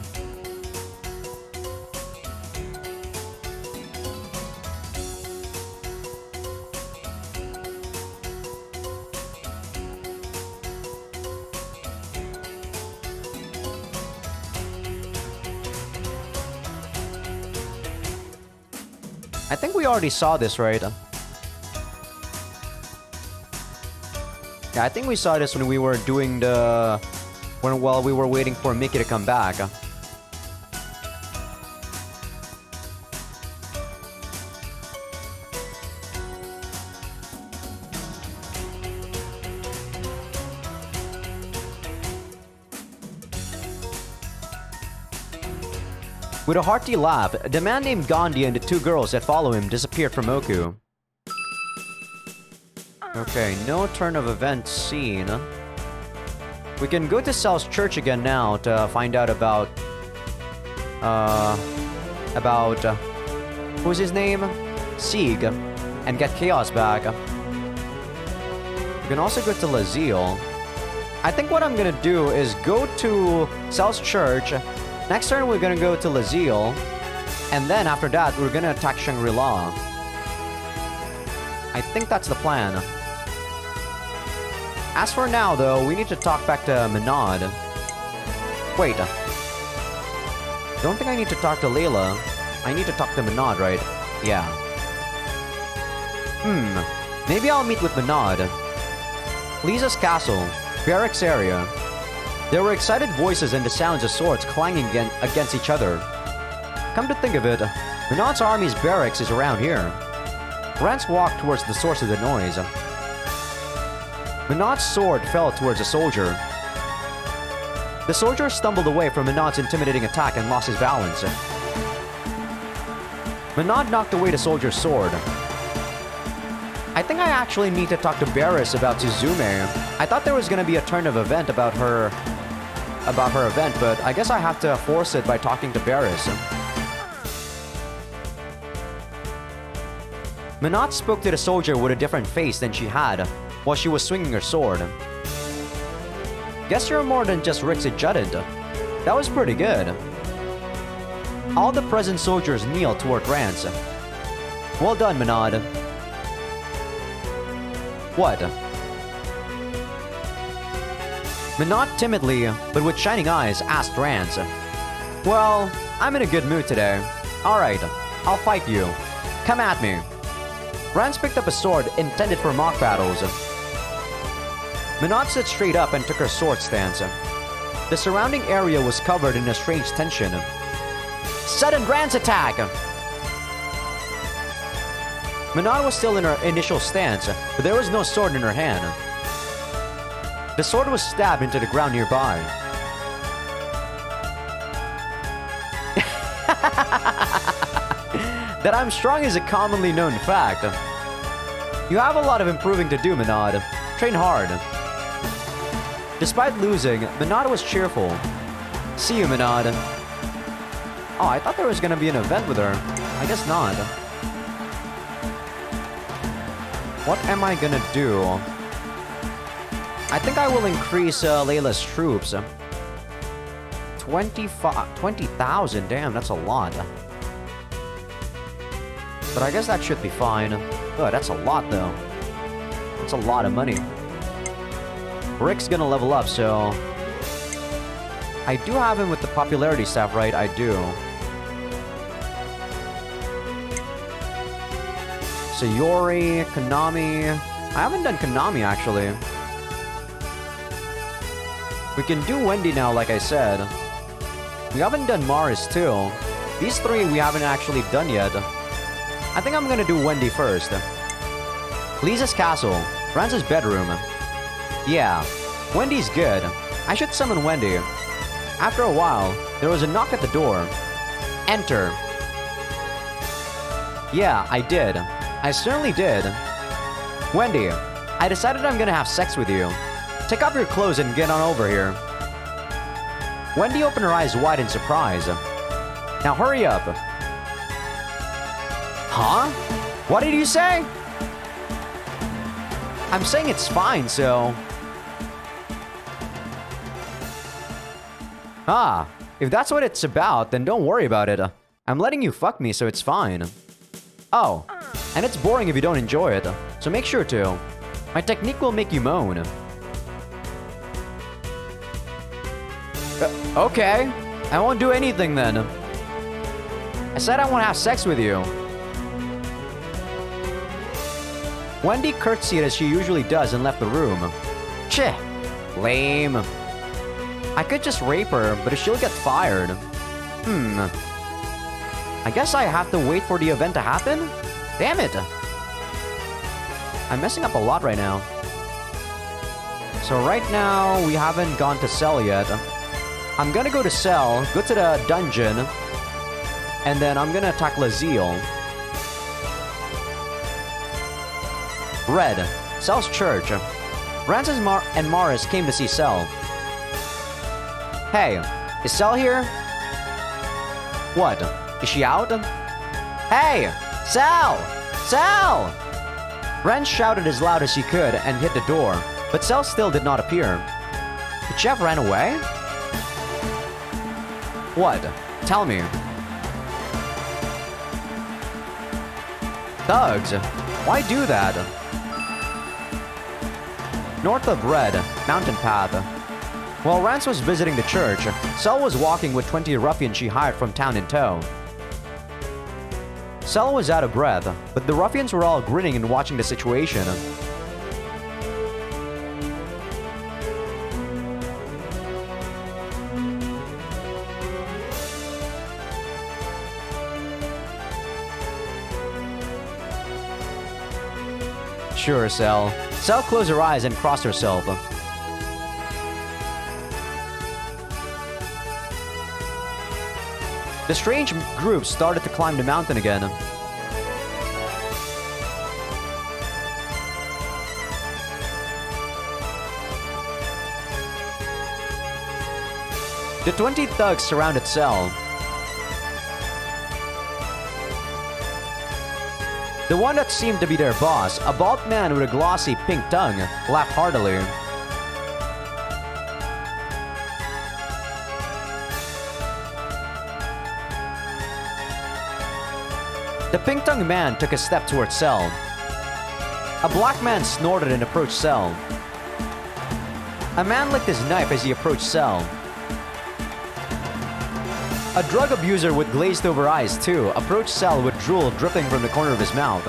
Already saw this, right? Yeah, I think we saw this when we were doing the... When, while we were waiting for Mickey to come back. With a hearty laugh, the man named Gandhi and the two girls that follow him disappeared from Oku. Okay, no turn of events seen. We can go to Cell's church again now to find out about... Uh... About... Uh, who's his name? Sieg. And get Chaos back. We can also go to Laziel. I think what I'm gonna do is go to Cell's church, Next turn, we're gonna go to Laziel. And then after that, we're gonna attack Shangri-La. I think that's the plan. As for now, though, we need to talk back to Menad. Wait. Don't think I need to talk to Layla. I need to talk to Menad, right? Yeah. Hmm. Maybe I'll meet with Menad. Leazas castle, barracks area. There were excited voices and the sounds of swords clanging against each other. Come to think of it, Menad's army's barracks is around here. Rance walked towards the source of the noise. Menad's sword fell towards a soldier. The soldier stumbled away from Menad's intimidating attack and lost his balance. Menad knocked away the soldier's sword. I think I actually need to talk to Barris about Suzume. I thought there was going to be a turn of event about her about her event, but I guess I have to force it by talking to Barris. Menad spoke to the soldier with a different face than she had while she was swinging her sword. Guess you're more than just Rick's Adjutant. That was pretty good. All the present soldiers kneel toward Rance. Well done, Menad. What? Menad timidly, but with shining eyes, asked Rance. Well, I'm in a good mood today. Alright, I'll fight you. Come at me. Rance picked up a sword intended for mock battles. Menad stood straight up and took her sword stance. The surrounding area was covered in a strange tension. Sudden Rance attack! Menad was still in her initial stance, but there was no sword in her hand. The sword was stabbed into the ground nearby. that I'm strong is a commonly known fact. You have a lot of improving to do, Menad. Train hard. Despite losing, Menad was cheerful. See you, Menad. Oh, I thought there was gonna be an event with her. I guess not. What am I gonna do? I think I will increase uh, Layla's troops. 20,000, 20, damn, that's a lot. But I guess that should be fine. Oh, that's a lot, though. That's a lot of money. Rick's gonna level up, so... I do have him with the popularity staff, right? I do. Sayori, Konami... I haven't done Konami, actually. We can do Wendy now, like I said. We haven't done Mars, too. These three we haven't actually done yet. I think I'm gonna do Wendy first. Leazas castle. Rance's bedroom. Yeah, Wendy's good. I should summon Wendy. After a while, there was a knock at the door. Enter. Yeah, I did. I certainly did. Wendy, I decided I'm gonna have sex with you. Take off your clothes and get on over here. Wendy opened her eyes wide in surprise. Now hurry up. Huh? What did you say? I'm saying it's fine, so... Ah, if that's what it's about, then don't worry about it. I'm letting you fuck me, so it's fine. Oh, and it's boring if you don't enjoy it, so make sure to. My technique will make you moan. Uh, okay, I won't do anything then. I said I want to have sex with you. Wendy curtsied as she usually does and left the room. Cheh, lame. I could just rape her, but she'll get fired. Hmm. I guess I have to wait for the event to happen? Damn it! I'm messing up a lot right now. So right now, we haven't gone to sell yet. I'm gonna go to Cell, go to the dungeon, and then I'm gonna attack Laziel. Red, Cell's church. Rances Mar and Morris came to see Cell. Hey, is Cell here? What? Is she out? Hey! Cell! Cell! Ren shouted as loud as he could and hit the door, but Cell still did not appear. Did Jeff ran away? What? Tell me. Thugs? Why do that? North of Red, Mountain Path. While Rance was visiting the church, Cell was walking with 20 ruffians she hired from town in tow. Cell was out of breath, but the ruffians were all grinning and watching the situation. Sure, Cell. Cell closed her eyes and crossed herself. The strange group started to climb the mountain again. The 20 thugs surrounded Cell. The one that seemed to be their boss, a bald man with a glossy pink tongue, laughed heartily. The pink-tongued man took a step towards Cell. A black man snorted and approached Cell. A man licked his knife as he approached Cell. A drug abuser with glazed over eyes, too, approached Cell with drool dripping from the corner of his mouth.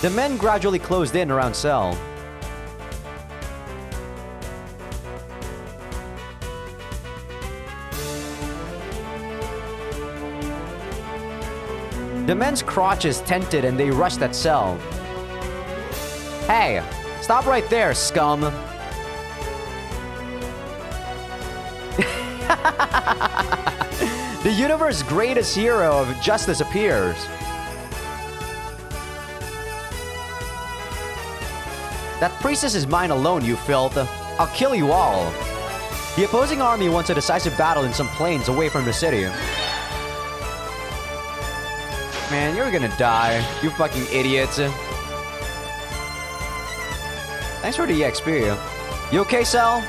The men gradually closed in around Cell. The men's crotches tented and they rushed at Cell. Hey, stop right there, scum. The universe's greatest hero of justice appears. That priestess is mine alone, you filth. I'll kill you all. The opposing army wants a decisive battle in some plains away from the city. Man, you're gonna die. You fucking idiots. Thanks for the EXP. You okay, Cell?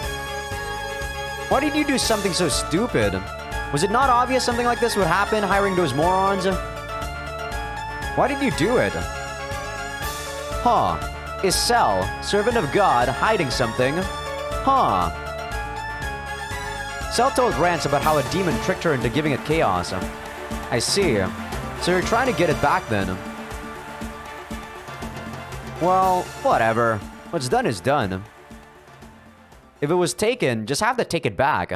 Why did you do something so stupid? Was it not obvious something like this would happen, hiring those morons? Why did you do it? Huh. Is Cell, servant of God, hiding something? Huh. Cell told Rance about how a demon tricked her into giving it chaos. I see. So you're trying to get it back then? Well, whatever. What's done is done. If it was taken, just have to take it back.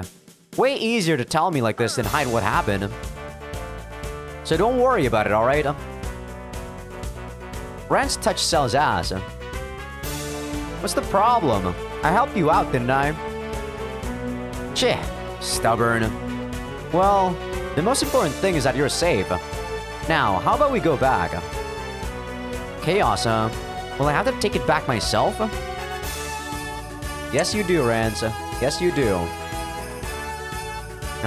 Way easier to tell me like this than hide what happened. So don't worry about it, alright? Rance touched Cell's ass. What's the problem? I helped you out, didn't I? Cheh, stubborn. Well, the most important thing is that you're safe. Now, how about we go back? Chaos, huh? Will I have to take it back myself? Yes, you do, Rance. Yes, you do.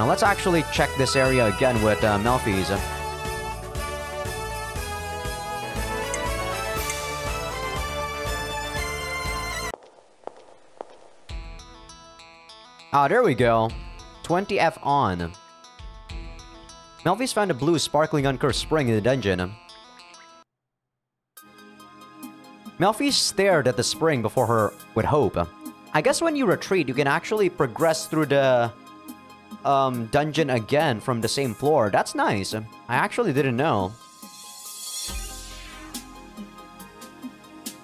Now, let's actually check this area again with uh, Melfi's. Ah, there we go. 20F on. Melfi's found a blue sparkling uncursed spring in the dungeon. Melfi stared at the spring before her with hope. I guess when you retreat, you can actually progress through the um, dungeon again from the same floor. That's nice. I actually didn't know.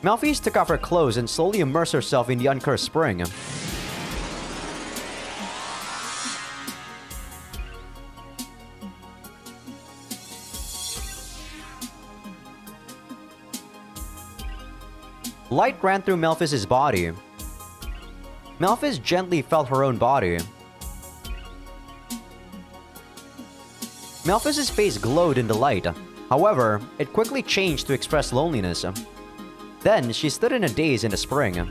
Melfi took off her clothes and slowly immersed herself in the uncursed spring. Light ran through Melfis' body. Melfis gently felt her own body. Melfis' face glowed in the light. However, it quickly changed to express loneliness. Then, she stood in a daze in the spring.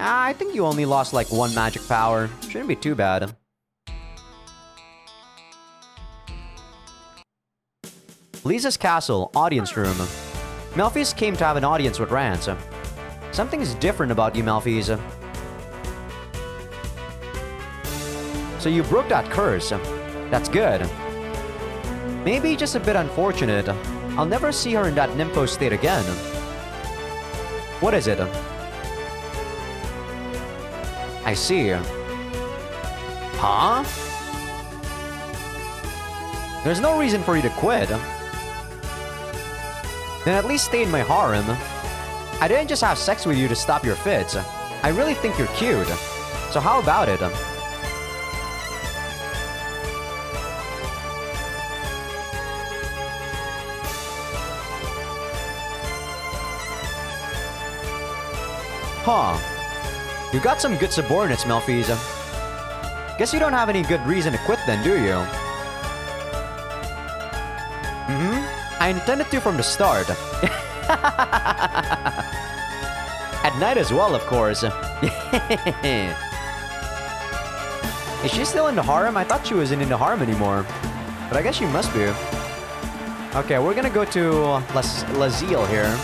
Ah, I think you only lost like one magic power. Shouldn't be too bad. Leazas castle, audience room. Melfi's came to have an audience with Rance. Something is different about you, Melfi's. So you broke that curse. That's good. Maybe just a bit unfortunate. I'll never see her in that nympho state again. What is it? I see. Huh? There's no reason for you to quit. Then at least stay in my harem. I didn't just have sex with you to stop your fits. I really think you're cute. So how about it? Huh. You got some good subordinates, Melfi's. Guess you don't have any good reason to quit then, do you? Mm-hmm. I intended to from the start. At night as well, of course. Is she still in the harem? I thought she wasn't in the harem anymore. But I guess she must be. Okay, we're gonna go to Laziel here.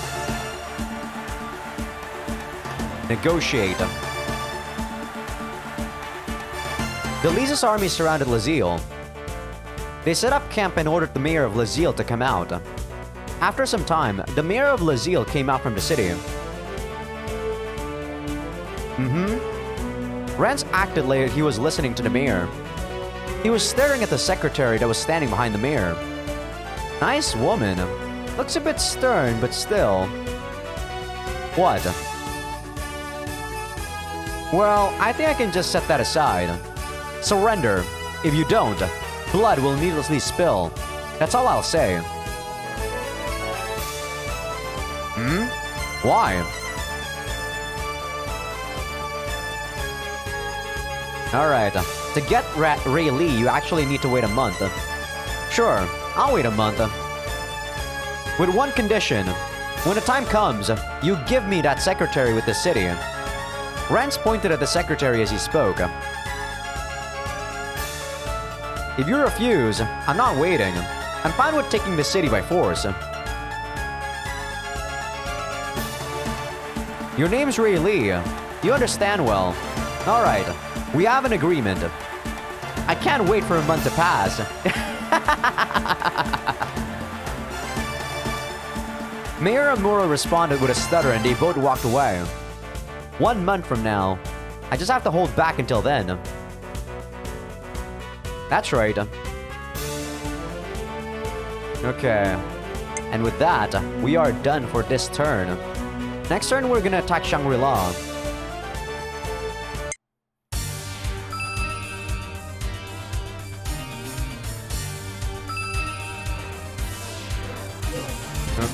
Negotiate. The Leazas army surrounded Laziel. They set up camp and ordered the mayor of Laziel to come out. After some time, the mayor of Laziel came out from the city. Mm-hmm. Rance acted like he was listening to the mayor. He was staring at the secretary that was standing behind the mayor. Nice woman. Looks a bit stern, but still. What? Well, I think I can just set that aside. Surrender. If you don't, blood will needlessly spill. That's all I'll say. Hmm? Why? Alright, to get Ra Lee, you actually need to wait a month. Sure, I'll wait a month. With one condition. When the time comes, you give me that secretary with the city. Rance pointed at the secretary as he spoke. If you refuse, I'm not waiting. I'm fine with taking the city by force. Your name's Ray Lee. You understand well. Alright, we have an agreement. I can't wait for a month to pass. Mayor Amuro responded with a stutter and they both walked away. One month from now. I just have to hold back until then. That's right. Okay. And with that, we are done for this turn. Next turn, we're gonna attack Shangri-La.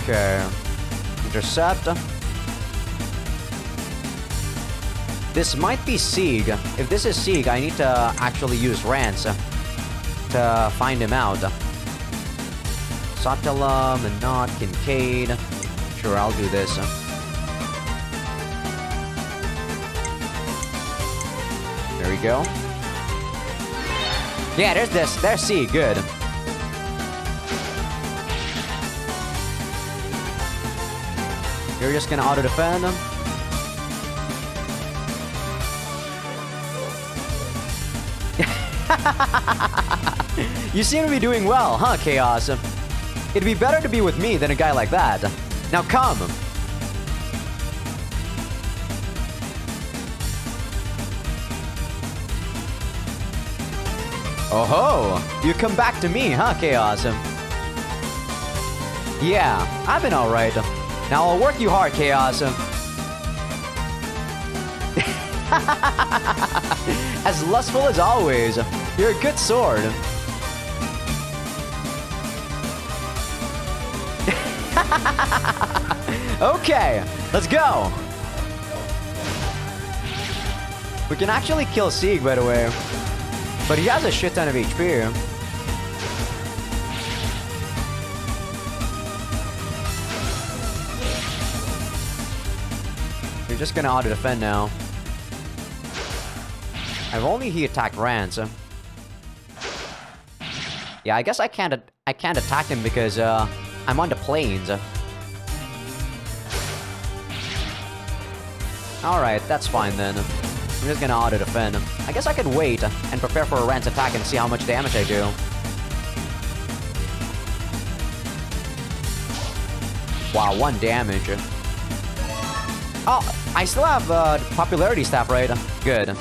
Okay. Intercept. This might be Sieg. If this is Sieg, I need to actually use Rance to find him out. Satella, Menad, Kincaid. Sure, I'll do this. There we go. Yeah, there's this. There's C. Good. You're just gonna auto-defend them? you seem to be doing well, huh, Chaos? It'd be better to be with me than a guy like that. Now come! Oh ho! You come back to me, huh, Chaos? Yeah, I've been alright. Now I'll work you hard, Chaos. as lustful as always. You're a good sword. okay, let's go. We can actually kill Sieg, by the way. But he has a shit ton of HP. You're just gonna auto-defend now. If only he attacked Rance. Yeah, I guess I can't I can't attack him because uh, I'm on the plains. Alright, that's fine then. I'm just gonna auto-defend. I guess I could wait and prepare for a Rance attack and see how much damage I do. Wow, one damage. Oh, I still have uh, popularity staff, right? Good.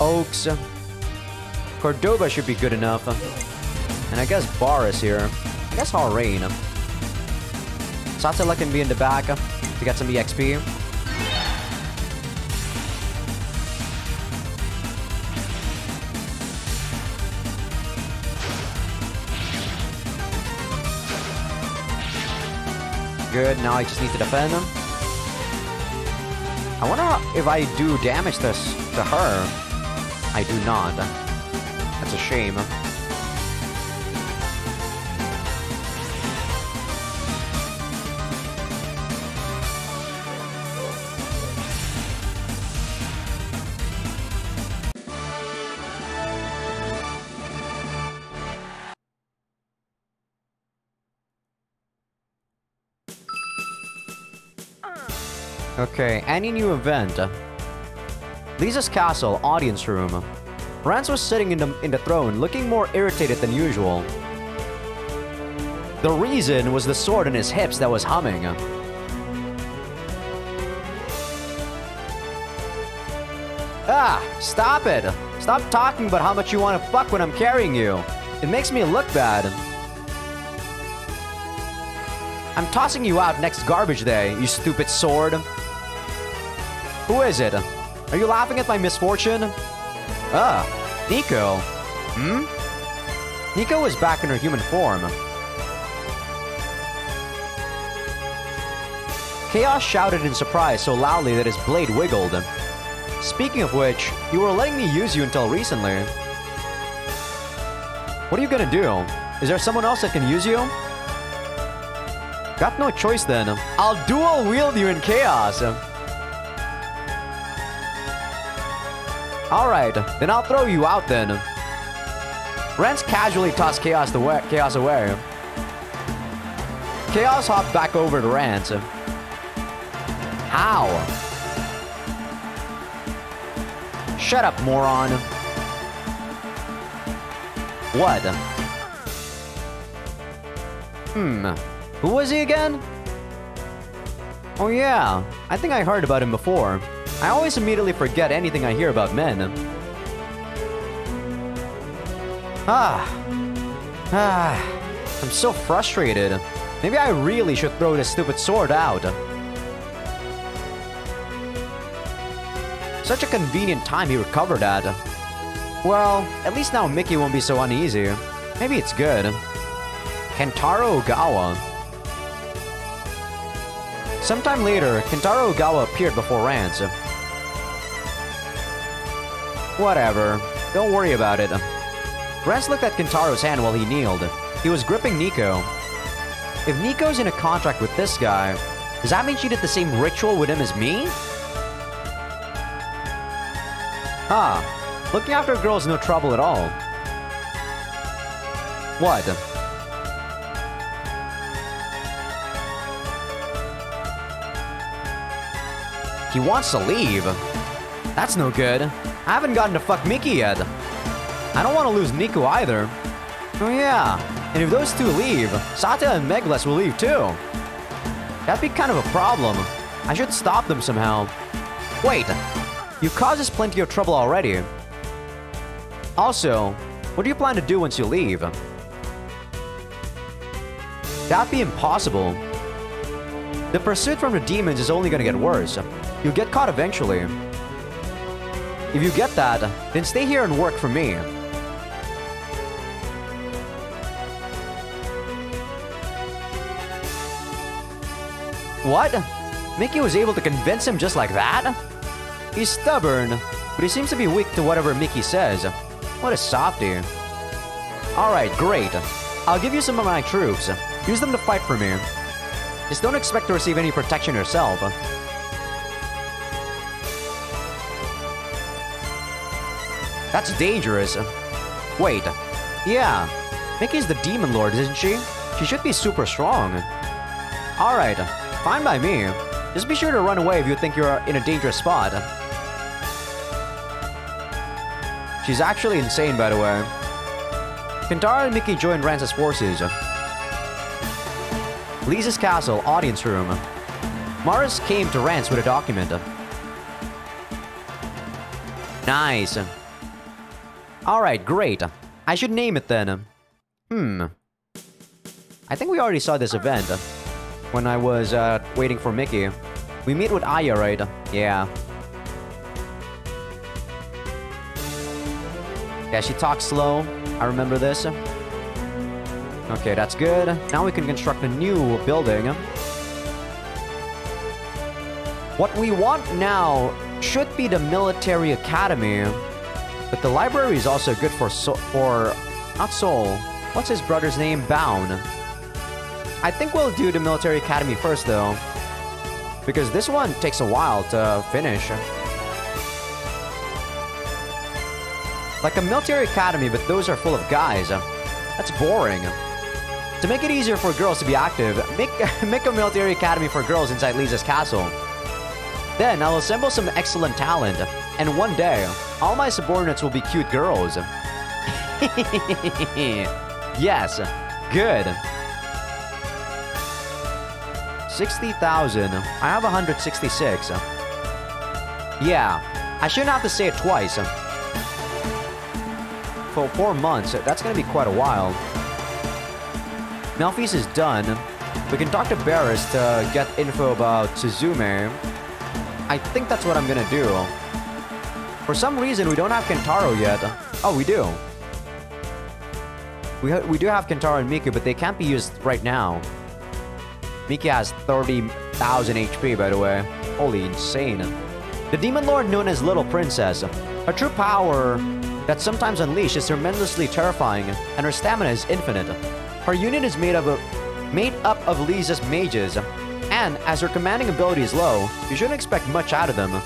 Oaks. Uh, Cordoba should be good enough. Uh, and I guess Bar is here. I guess Rain. Uh. Satella can be in the back to get some EXP. Good, now I just need to defend him. I wonder if I do damage this to her. I do not. That's a shame. Okay, any new event? Leazas castle, audience room. Rance was sitting in the, in the throne, looking more irritated than usual. The reason was the sword in his hips that was humming. Ah, stop it! Stop talking about how much you want to fuck when I'm carrying you. It makes me look bad. I'm tossing you out next garbage day, you stupid sword. Who is it? Are you laughing at my misfortune? Ah, Nico. Hmm? Nico is back in her human form. Chaos shouted in surprise so loudly that his blade wiggled. Speaking of which, you were letting me use you until recently. What are you gonna do? Is there someone else that can use you? Got no choice then. I'll dual wield you in Chaos. Alright, then I'll throw you out then. Rance casually tossed Chaos, away, Chaos away. Chaos hopped back over to Rance. How? Shut up, moron. What? Hmm. Who was he again? Oh yeah, I think I heard about him before. I always immediately forget anything I hear about men. Ah. Ah. I'm so frustrated. Maybe I really should throw this stupid sword out. Such a convenient time he recovered at. Well, at least now Miki won't be so uneasy. Maybe it's good. Kentaro Ogawa. Sometime later, Kentaro Ogawa appeared before Rance. Whatever. Don't worry about it. Rance looked at Kentaro's hand while he kneeled. He was gripping Nico. If Nico's in a contract with this guy, does that mean she did the same ritual with him as me? Huh. Looking after a girl is no trouble at all. What? He wants to leave. That's no good. I haven't gotten to fuck Miki yet. I don't want to lose Nico either. Oh yeah, and if those two leave, Sata and Megalas will leave too. That'd be kind of a problem. I should stop them somehow. Wait, you caused us plenty of trouble already. Also, what do you plan to do once you leave? That'd be impossible. The pursuit from the demons is only gonna get worse. You'll get caught eventually. If you get that, then stay here and work for me. What? Miki was able to convince him just like that? He's stubborn, but he seems to be weak to whatever Miki says. What a softy. Alright, great. I'll give you some of my troops. Use them to fight for me. Just don't expect to receive any protection yourself. That's dangerous. Wait. Yeah. Miki's the Demon Lord, isn't she? She should be super strong. Alright. Fine by me. Just be sure to run away if you think you're in a dangerous spot. She's actually insane, by the way. Kentaro and Miki joined Rance's forces. Leazas castle, audience room. Maris came to Rance with a document. Nice. Alright, great. I should name it then. Hmm. I think we already saw this event when I was uh, waiting for Miki. We meet with Aya, right? Yeah. Yeah, she talks slow. I remember this. Okay, that's good. Now we can construct a new building. What we want now should be the military academy. But the library is also good for so for not Soul. What's his brother's name? Bound. I think we'll do the military academy first though. Because this one takes a while to finish. Like a military academy, but those are full of guys. That's boring. To make it easier for girls to be active, make, make a military academy for girls inside Leazas castle. Then I'll assemble some excellent talent, and one day, all my subordinates will be cute girls. yes, good. 60,000. I have 166. Yeah, I shouldn't have to say it twice. For four months, that's gonna be quite a while. Melfi's is done. We can talk to Barris to get info about Suzume. I think that's what I'm gonna do. For some reason, we don't have Kentaro yet. Oh, we do. We, we do have Kentaro and Miki, but they can't be used right now. Miki has 30,000 HP, by the way. Holy insane. The Demon Lord known as Little Princess. Her true power that sometimes unleashed is tremendously terrifying, and her stamina is infinite. Her unit is made, of a, made up of Leazas mages, and as her commanding ability is low, you shouldn't expect much out of them.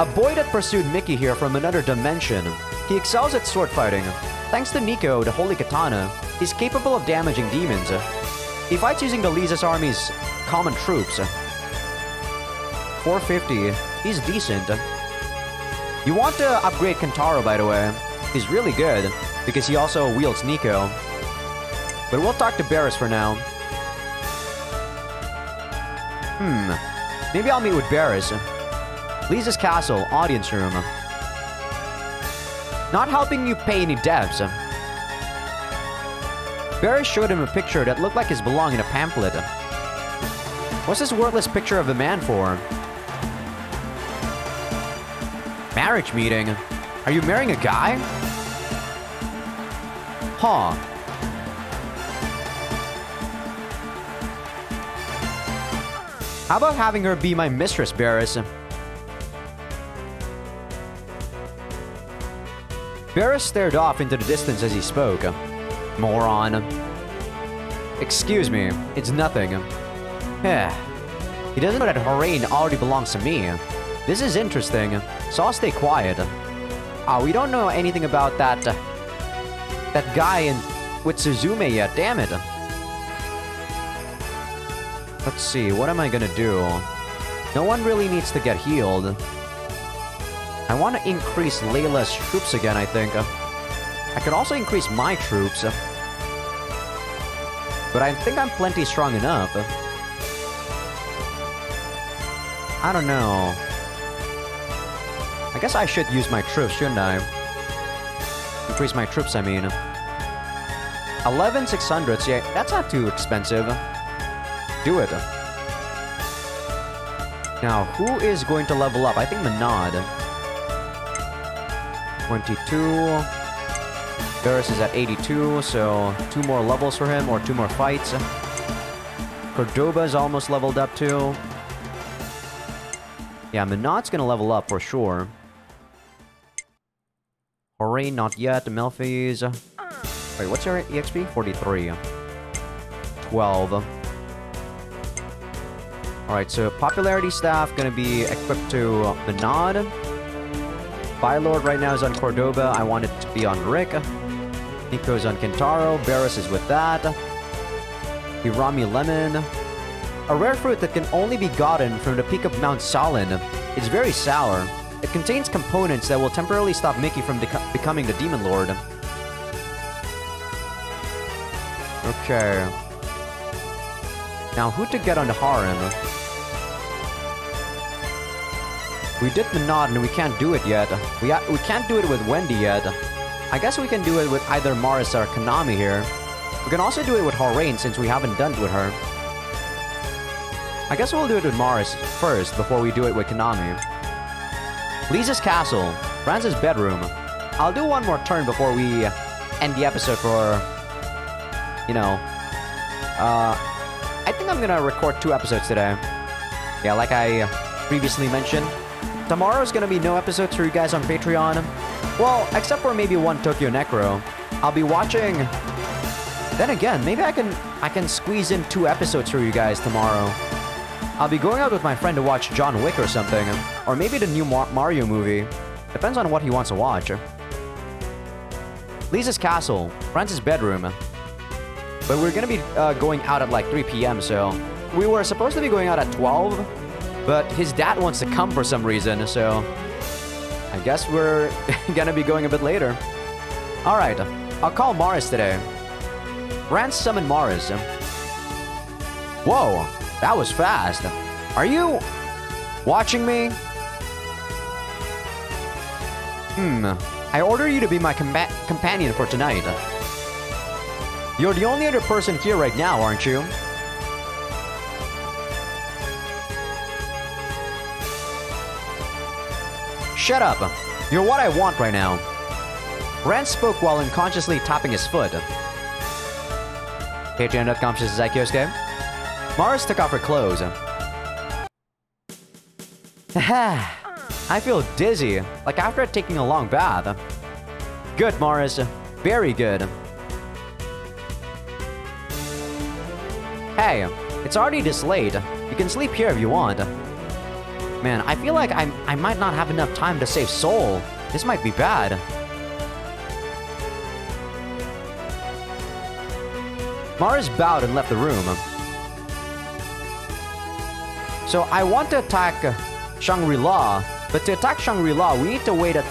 A boy that pursued Miki here from another dimension. He excels at sword fighting. Thanks to Nico, the Holy Katana, he's capable of damaging demons. He fights using the Leazas army's common troops. 450, he's decent. You want to upgrade Kentaro, by the way. He's really good, because he also wields Nico. But we'll talk to Barris for now. Hmm. Maybe I'll meet with Barris. Leazas castle, audience room. Not helping you pay any debts. Barris showed him a picture that looked like his belonged in a pamphlet. What's this worthless picture of a man for? Marriage meeting? Are you marrying a guy? Huh. How about having her be my mistress, Barris? Barris stared off into the distance as he spoke. Moron. Excuse me, it's nothing. Yeah. He doesn't know that Horain already belongs to me. This is interesting, so I'll stay quiet. Ah, we don't know anything about that... Uh, that guy in, with Suzume yet, damn it. Let's see, what am I gonna do? No one really needs to get healed. I want to increase Layla's troops again, I think. Uh, I could also increase my troops. Uh, but I think I'm plenty strong enough. Uh. I don't know. I guess I should use my troops, shouldn't I? Increase my troops, I mean. 11 600s, yeah, that's not too expensive. Do it. Now, who is going to level up? I think Menad. 22. Barris is at 82, so two more levels for him, or two more fights. Cordoba is almost leveled up too. Yeah, Minot's gonna level up for sure. Hooray, not yet. Melfi's... Wait, what's your EXP? 43. 12. Alright, so popularity staff gonna be equipped to Minot. Bylord right now is on Cordoba. I want it to be on Rick. Nico's on Kentaro. Barris is with that. Hirami Lemon. A rare fruit that can only be gotten from the peak of Mount Solin. It's very sour. It contains components that will temporarily stop Miki from becoming the Demon Lord. Okay. Now, who to get on the harem? We did the nod and we can't do it yet. We, we can't do it with Wendy yet. I guess we can do it with either Maris or Konami here. We can also do it with Horain since we haven't done it with her. I guess we'll do it with Maris first before we do it with Konami. Leazas castle. Franz's bedroom. I'll do one more turn before we end the episode for, you know, uh, I think I'm gonna record two episodes today. Yeah, like I previously mentioned. Tomorrow's gonna be no episodes for you guys on Patreon. Well, except for maybe one Tokyo Necro. I'll be watching... Then again, maybe I can I can squeeze in two episodes for you guys tomorrow. I'll be going out with my friend to watch John Wick or something. Or maybe the new Mar Mario movie. Depends on what he wants to watch. Leazas castle. Francis' bedroom. But we're gonna be uh, going out at like 3 p.m. So we were supposed to be going out at 12, but his dad wants to come for some reason. So I guess we're gonna be going a bit later. All right, I'll call Maris today. Rance summoned Maris. Whoa, that was fast. Are you watching me? Hmm, I order you to be my compa companion for tonight. You're the only other person here right now, aren't you? Shut up. You're what I want right now. Rance spoke while unconsciously tapping his foot. Patreon.com says Kyosuke. Maris took off her clothes. I feel dizzy, like after taking a long bath. Good, Maris. Very good. Hey, it's already this late. You can sleep here if you want. Man, I feel like I, I might not have enough time to save Soul. This might be bad. Maris bowed and left the room. So I want to attack Shangri-La, but to attack Shangri-La, we need to wait at...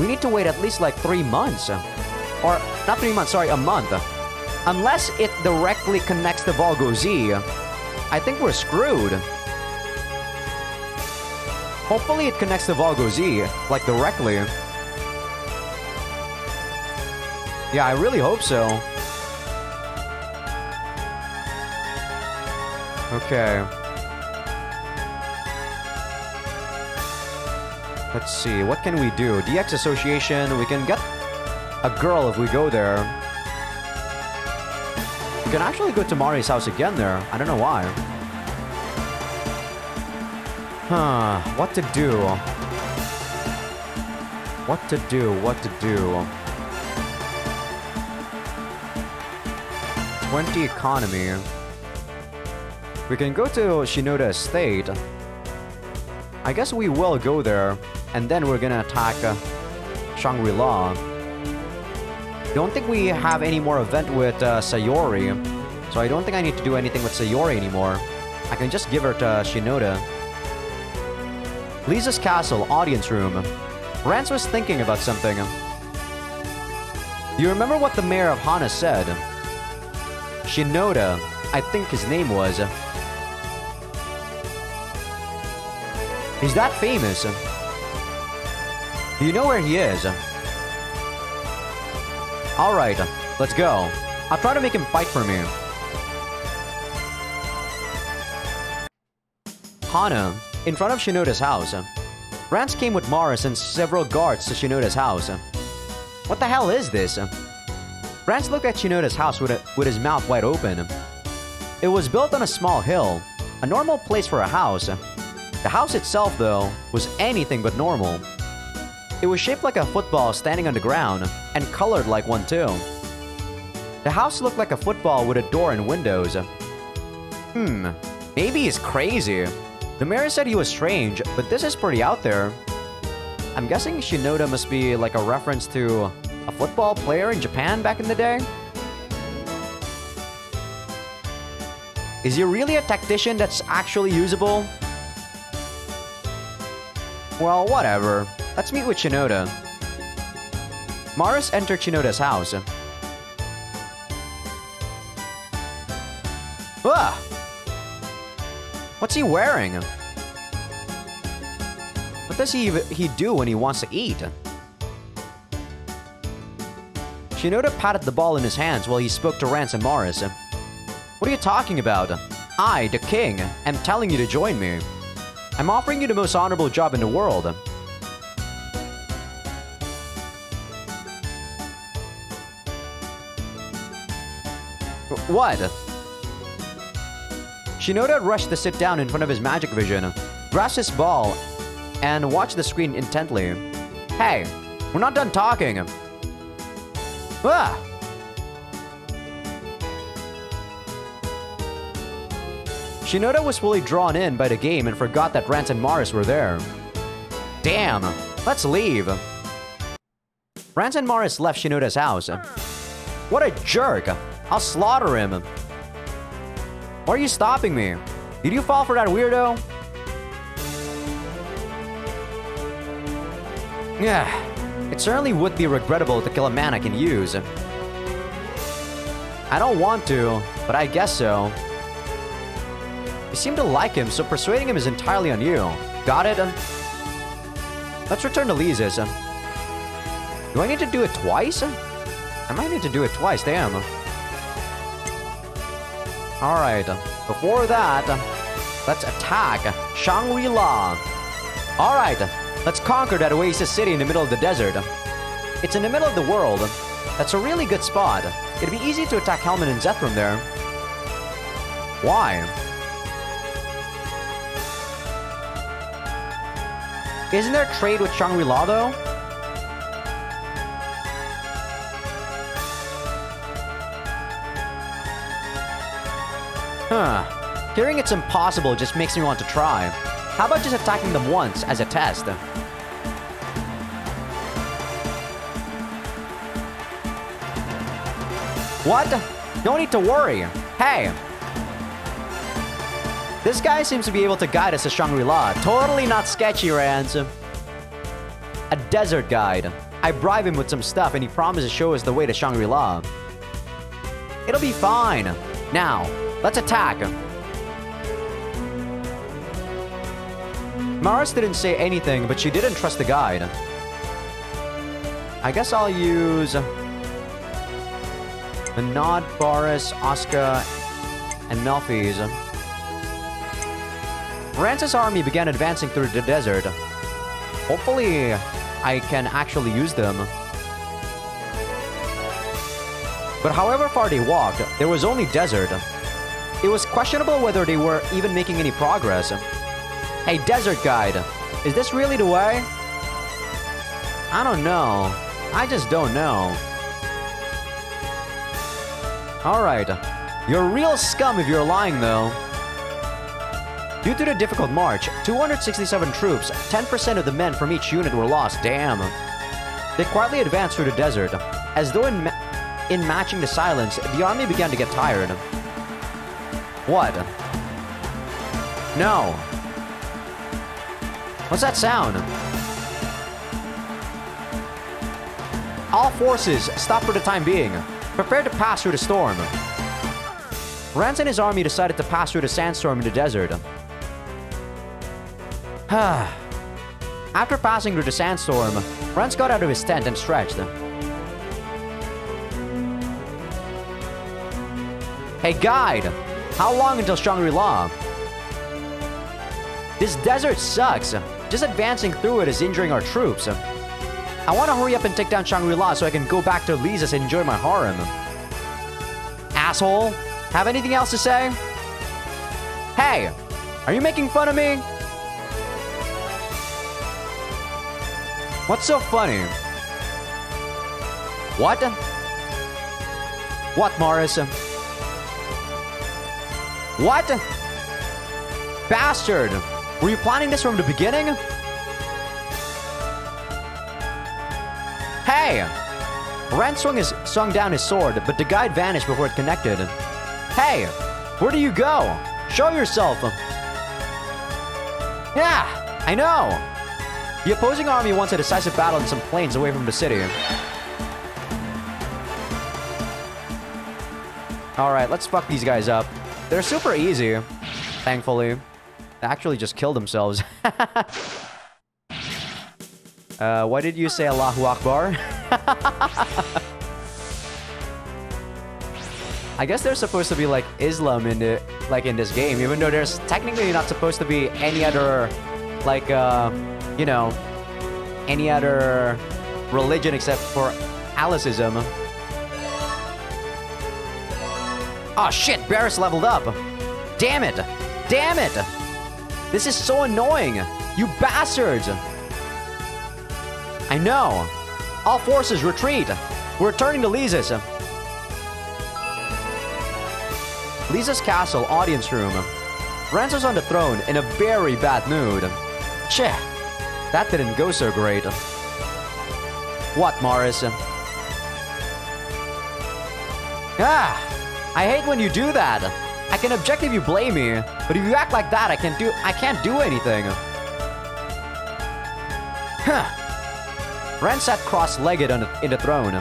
We need to wait at least like three months. Or, not three months, sorry, a month. Unless it directly connects to Volgo Z, I think we're screwed. Hopefully it connects to Volgo Z, like directly. Yeah, I really hope so. Okay. Let's see, what can we do? DX Association, we can get a girl if we go there. We can actually go to Mari's house again there. I don't know why. Huh, what to do? What to do, what to do? 20 economy. We can go to Shinoda Estate. I guess we will go there, and then we're gonna attack uh, Shangri-La. Don't think we have any more event with uh, Sayori. So I don't think I need to do anything with Sayori anymore. I can just give her to Shinoda. Leazas castle, audience room. Rance was thinking about something. You remember what the mayor of Hana said? Shinoda, I think his name was. He's that famous. You know where he is? Alright, let's go. I'll try to make him fight for me. Hana, in front of Shinoda's house. Uh, Rance came with Maris and several guards to Shinoda's house. Uh. What the hell is this? Uh? Rance looked at Shinoda's house with, a, with his mouth wide open. It was built on a small hill, a normal place for a house. The house itself, though, was anything but normal. It was shaped like a football standing on the ground, and colored like one too. The house looked like a football with a door and windows. Hmm, maybe he's crazy. The mayor said he was strange, but this is pretty out there. I'm guessing Shinoda must be like a reference to a football player in Japan back in the day? Is he really a tactician that's actually usable? Well, whatever. Let's meet with Shinoda. Maris entered Shinoda's house. Ah! What's he wearing? What does he he do when he wants to eat? Shinoda patted the ball in his hands while he spoke to and Maris. What are you talking about? I, the king, am telling you to join me. I'm offering you the most honorable job in the world. What? Shinoda rushed to sit down in front of his magic vision, grasped his ball, and watched the screen intently. Hey, we're not done talking. Ah! Shinoda was fully drawn in by the game and forgot that Rance and Maris were there. Damn, let's leave. Rance and Maris left Shinoda's house. What a jerk! I'll slaughter him. Why are you stopping me? Did you fall for that weirdo? Yeah, it certainly would be regrettable to kill a man I can use. I don't want to, but I guess so. You seem to like him, so persuading him is entirely on you. Got it? Let's return to Leazas. Do I need to do it twice? I might need to do it twice, damn. Alright, before that, let's attack Shangri-La. Alright, let's conquer that oasis city in the middle of the desert. It's in the middle of the world. That's a really good spot. It'd be easy to attack Helman and Zeth from there. Why? Isn't there trade with Shangri-La though? Huh. Hearing it's impossible just makes me want to try. How about just attacking them once as a test? What? No need to worry. Hey! This guy seems to be able to guide us to Shangri-La. Totally not sketchy, Rance. A desert guide. I bribe him with some stuff and he promises to show us the way to Shangri-La. It'll be fine. Now, let's attack. Maris didn't say anything, but she didn't trust the guide. I guess I'll use... The Nod, Boris, Oscar, and Melfi's. Rance's army began advancing through the desert. Hopefully, I can actually use them. But however far they walked, there was only desert. It was questionable whether they were even making any progress. Hey, desert guide, is this really the way? I don't know. I just don't know. Alright. You're real scum if you're lying, though. Due to the difficult march, 267 troops, 10% of the men from each unit were lost. Damn. They quietly advanced through the desert. As though in, ma in matching the silence, the army began to get tired. What? No. What's that sound? All forces, stop for the time being. Prepare to pass through the storm. Rance and his army decided to pass through the sandstorm in the desert. After passing through the sandstorm, Rance got out of his tent and stretched. Hey guide, how long until Shangri-La? This desert sucks. Just advancing through it is injuring our troops. I want to hurry up and take down Shangri-La so I can go back to Leazas and enjoy my harem. Asshole! Have anything else to say? Hey! Are you making fun of me? What's so funny? What? What, Maris? What? Bastard! Were you planning this from the beginning? Hey! Rance swung, his, swung down his sword, but the guide vanished before it connected. Hey! Where do you go? Show yourself! Yeah! I know! The opposing army wants a decisive battle in some plains away from the city. Alright, let's fuck these guys up. They're super easy, thankfully. They actually just killed themselves. Uh, why did you say Allahu Akbar? I guess there's supposed to be like Islam in the like in this game, even though there's technically not supposed to be any other like uh, you know any other religion except for Aliceism. Oh shit, Barris leveled up. Damn it! Damn it! This is so annoying! You bastards! I know! All forces retreat! We're returning to Leazas. Leazas castle audience room. Rancer's on the throne in a very bad mood. Cheh, that didn't go so great. What, Maris? Ah, I hate when you do that. I can object if you blame me, but if you act like that, I can't do I can't do anything. Huh. Rance sat cross-legged on the, in the throne.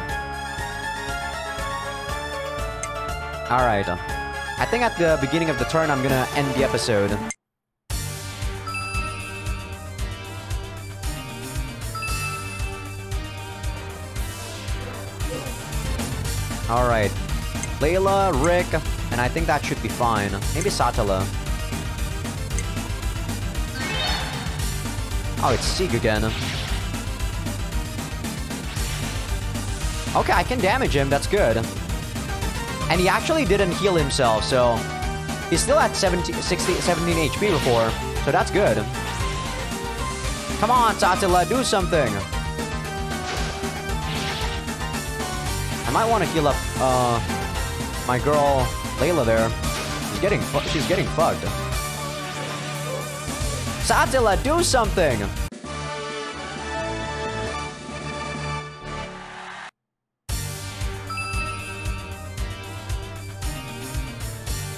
Alright. I think at the beginning of the turn, I'm gonna end the episode. Alright. Layla, Rick, and I think that should be fine. Maybe Satella. Oh, it's Sieg again. Okay, I can damage him, that's good. And he actually didn't heal himself, so... He's still at 17, 16, 17 HP before, so that's good. Come on, Satella, do something! I might want to heal up, uh... My girl, Layla there. She's getting, she's getting fucked. Satella, do something!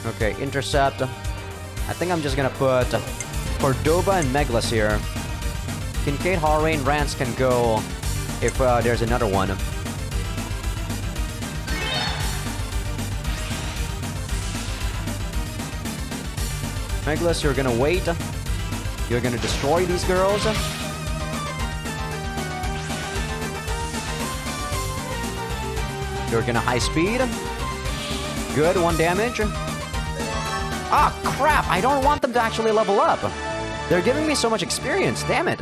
Okay, intercept. I think I'm just gonna put Cordoba and Megalas here. Kincaid, Hallrain, Rance can go if uh, there's another one. Megalas, you're gonna wait. You're gonna destroy these girls. You're gonna high speed. Good, one damage. Ah, crap! I don't want them to actually level up. They're giving me so much experience, damn it.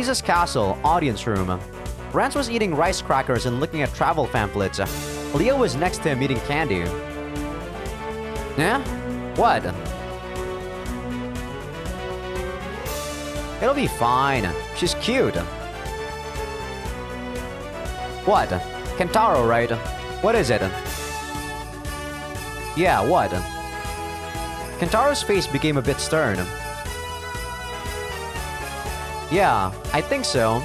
Leazas castle, audience room. Rance was eating rice crackers and looking at travel pamphlets. Leo was next to him eating candy. Yeah? What? It'll be fine. She's cute. What? Kentaro, right? What is it? Yeah, what? Kentaro's face became a bit stern. Yeah, I think so.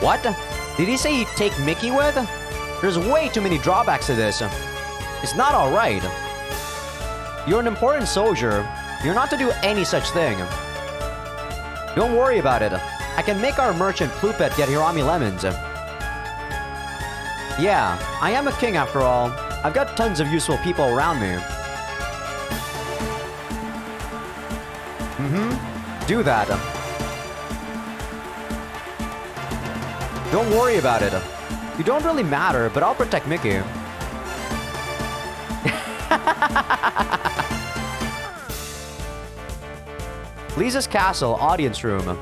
What? Did he say he'd take Miki with? There's way too many drawbacks to this. It's not alright. You're an important soldier. You're not to do any such thing. Don't worry about it. I can make our merchant Plupet get Hirami lemons. Yeah, I am a king after all. I've got tons of useful people around me. Mm-hmm. Do that. Don't worry about it. You don't really matter, but I'll protect Miki. Leazas castle, audience room.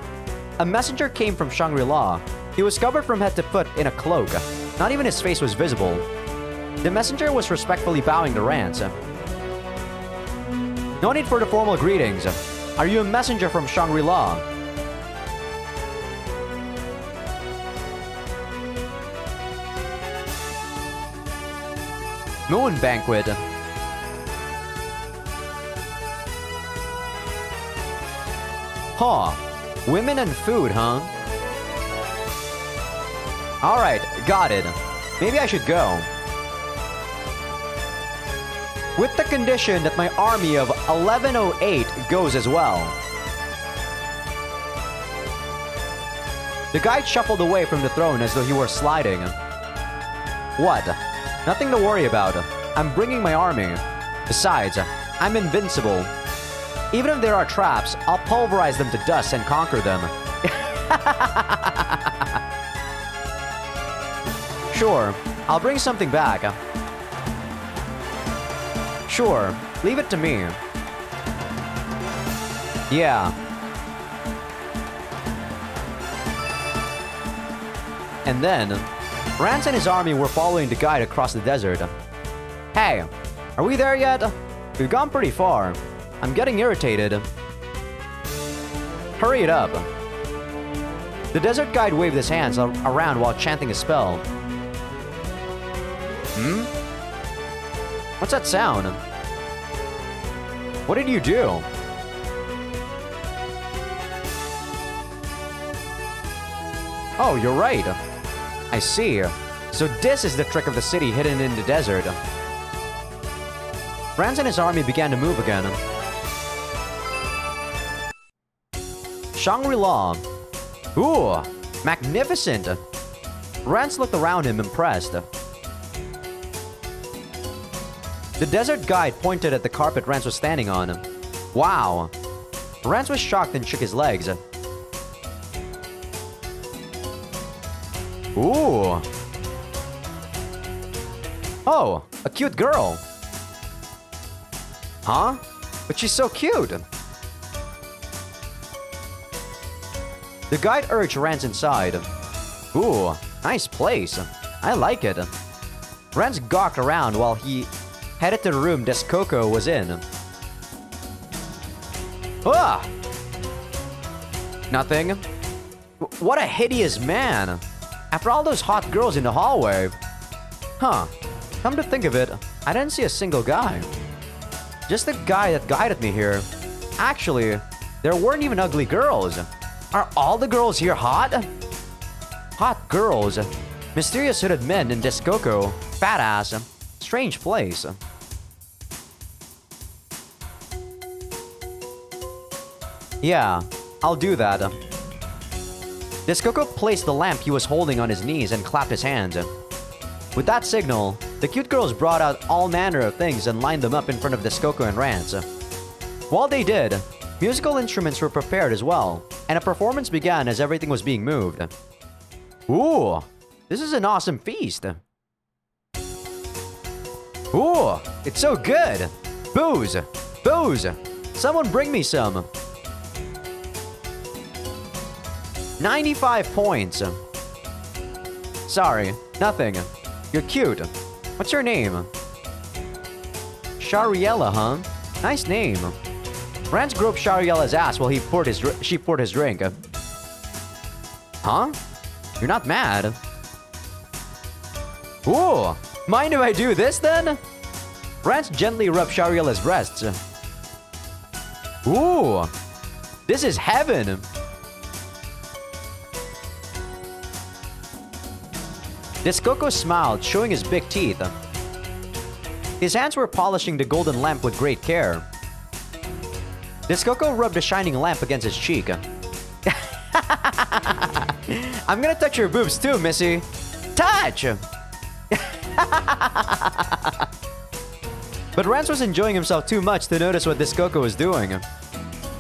A messenger came from Shangri-La. He was covered from head to foot in a cloak. Not even his face was visible. The messenger was respectfully bowing to Rance. No need for the formal greetings. Are you a messenger from Shangri-La? Moon Banquet. Huh. Women and food, huh? Alright, got it. Maybe I should go. With the condition that my army of 1108 goes as well. The guide shuffled away from the throne as though he were sliding. What? Nothing to worry about. I'm bringing my army. Besides, I'm invincible. Even if there are traps, I'll pulverize them to dust and conquer them. sure, I'll bring something back. Sure, leave it to me. Yeah. And then, Rance and his army were following the guide across the desert. Hey, are we there yet? We've gone pretty far. I'm getting irritated. Hurry it up. The desert guide waved his hands around while chanting a spell. Hmm? What's that sound? What did you do? Oh, you're right. I see. So this is the trick of the city hidden in the desert. Rance and his army began to move again. Shangri-La. Ooh, magnificent. Rance looked around him impressed. The desert guide pointed at the carpet Rance was standing on. Wow. Rance was shocked and shook his legs. Ooh. Oh, a cute girl. Huh? But she's so cute. The guide urged Rance inside. Ooh, nice place. I like it. Rance gawked around while he headed to the room Descoco was in. Ah! Nothing. What a hideous man. After all those hot girls in the hallway. Huh. Come to think of it, I didn't see a single guy. Just the guy that guided me here. Actually, there weren't even ugly girls. Are all the girls here hot? Hot girls. Mysterious hooded men in Descoco. Fat ass. Strange place. Yeah, I'll do that. Descoco placed the lamp he was holding on his knees and clapped his hands. With that signal, the cute girls brought out all manner of things and lined them up in front of Descoco and Rance. While they did, musical instruments were prepared as well, and a performance began as everything was being moved. Ooh, this is an awesome feast. Ooh, it's so good. Booze, booze. Someone bring me some. 95 points. Sorry, nothing. You're cute. What's your name? Shariella, huh? Nice name. Rance groped Shariella's ass while he poured his she poured his drink. Huh? You're not mad? Ooh! Mind if I do this then? Rance gently rubbed Shariella's breasts. Ooh! This is heaven! Descoco smiled, showing his big teeth. His hands were polishing the golden lamp with great care. Descoco rubbed the shining lamp against his cheek. I'm gonna touch your boobs too, Missy. Touch! but Rance was enjoying himself too much to notice what Descoco was doing.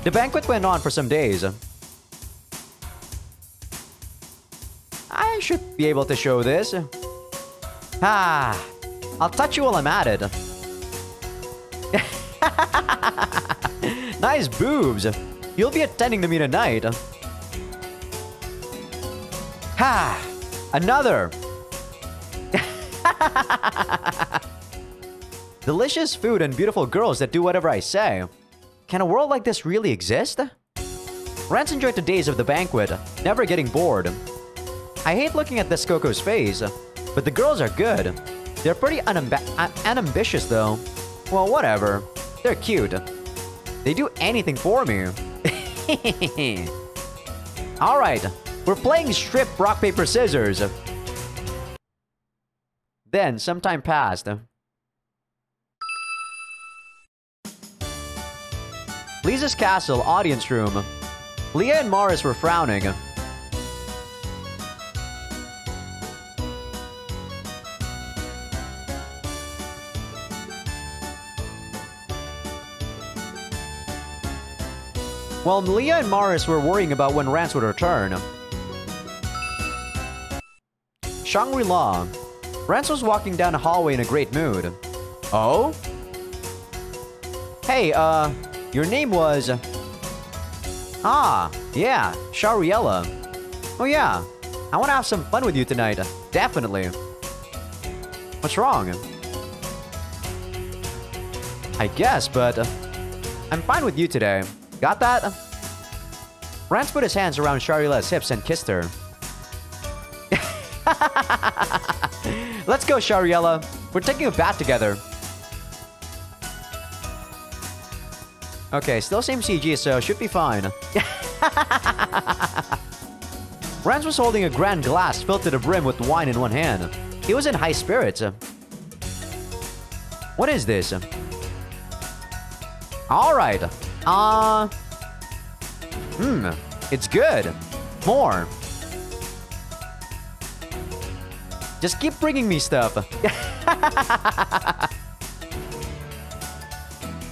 The banquet went on for some days. Should be able to show this. Ah, I'll touch you while I'm at it. nice boobs. You'll be attending to me tonight. Ha! Another! Delicious food and beautiful girls that do whatever I say. Can a world like this really exist? Rance enjoyed the days of the banquet, never getting bored. I hate looking at Descoco's face, but the girls are good. They're pretty uh, unambitious though. Well, whatever. They're cute. They do anything for me. Alright, we're playing strip rock paper scissors. Then, some time passed. Leazas castle audience room. Leah and Maris were frowning. While Leah and Maris were worrying about when Rance would return. Shangri-La. Rance was walking down a hallway in a great mood. Oh? Hey, uh, your name was... Ah, yeah, Shariella. Oh yeah, I want to have some fun with you tonight. Definitely. What's wrong? I guess, but... Uh, I'm fine with you today. Got that? Rance put his hands around Shariella's hips and kissed her. Let's go, Shariella. We're taking a bath together. Okay, still same CG, so should be fine. Rance was holding a grand glass filled to the brim with wine in one hand. He was in high spirits. What is this? Alright. Uh... Hmm. It's good. More. Just keep bringing me stuff.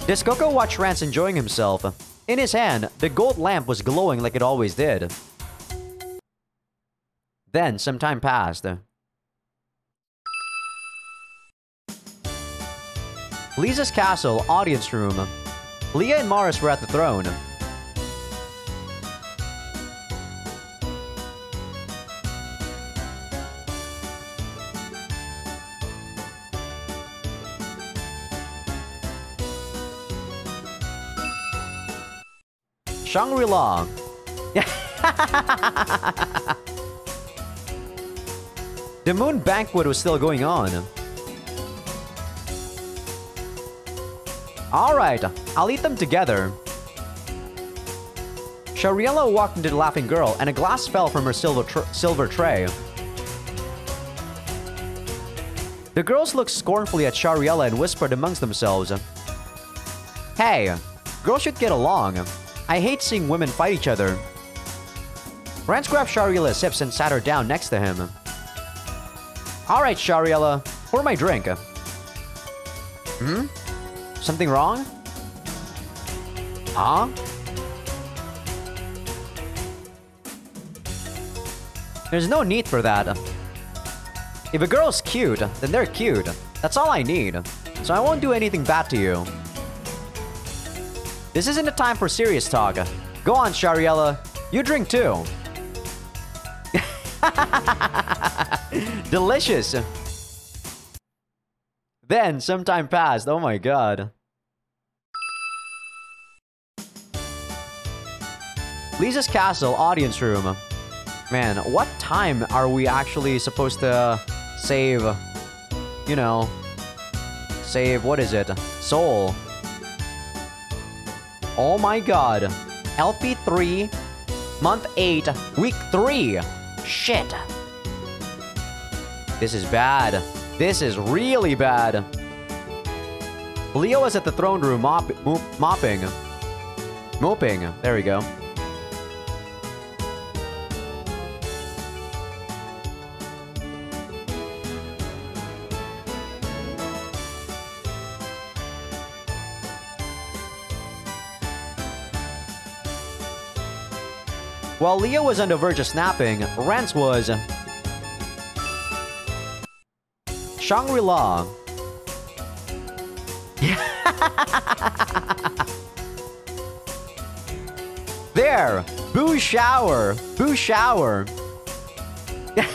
Descoco watch Rance enjoying himself. In his hand, the gold lamp was glowing like it always did. Then, some time passed. Leazas castle, audience room. Leah and Maris were at the throne. Shangri-La. the moon banquet was still going on. Alright, I'll eat them together. Shariella walked into the laughing girl and a glass fell from her silver, tr silver tray. The girls looked scornfully at Shariella and whispered amongst themselves. Hey, girls should get along. I hate seeing women fight each other. Rance grabbed Shariella's hips and sat her down next to him. Alright, Shariella, pour my drink. Hmm? Something wrong? Huh? There's no need for that. If a girl's cute, then they're cute. That's all I need. So I won't do anything bad to you. This isn't a time for serious talk. Go on, Shariella. You drink too. Delicious. Then, some time passed. Oh my god. Leazas Castle audience room. Man, what time are we actually supposed to save, you know, save, what is it? Soul. Oh my god. LP3, month 8, week 3. Shit. This is bad. This is really bad. Leo is at the throne room mop mop mopping. Moping. There we go. While Leo was on the verge of snapping, Rance was... Shangri-La. there! Boo shower! Boo shower!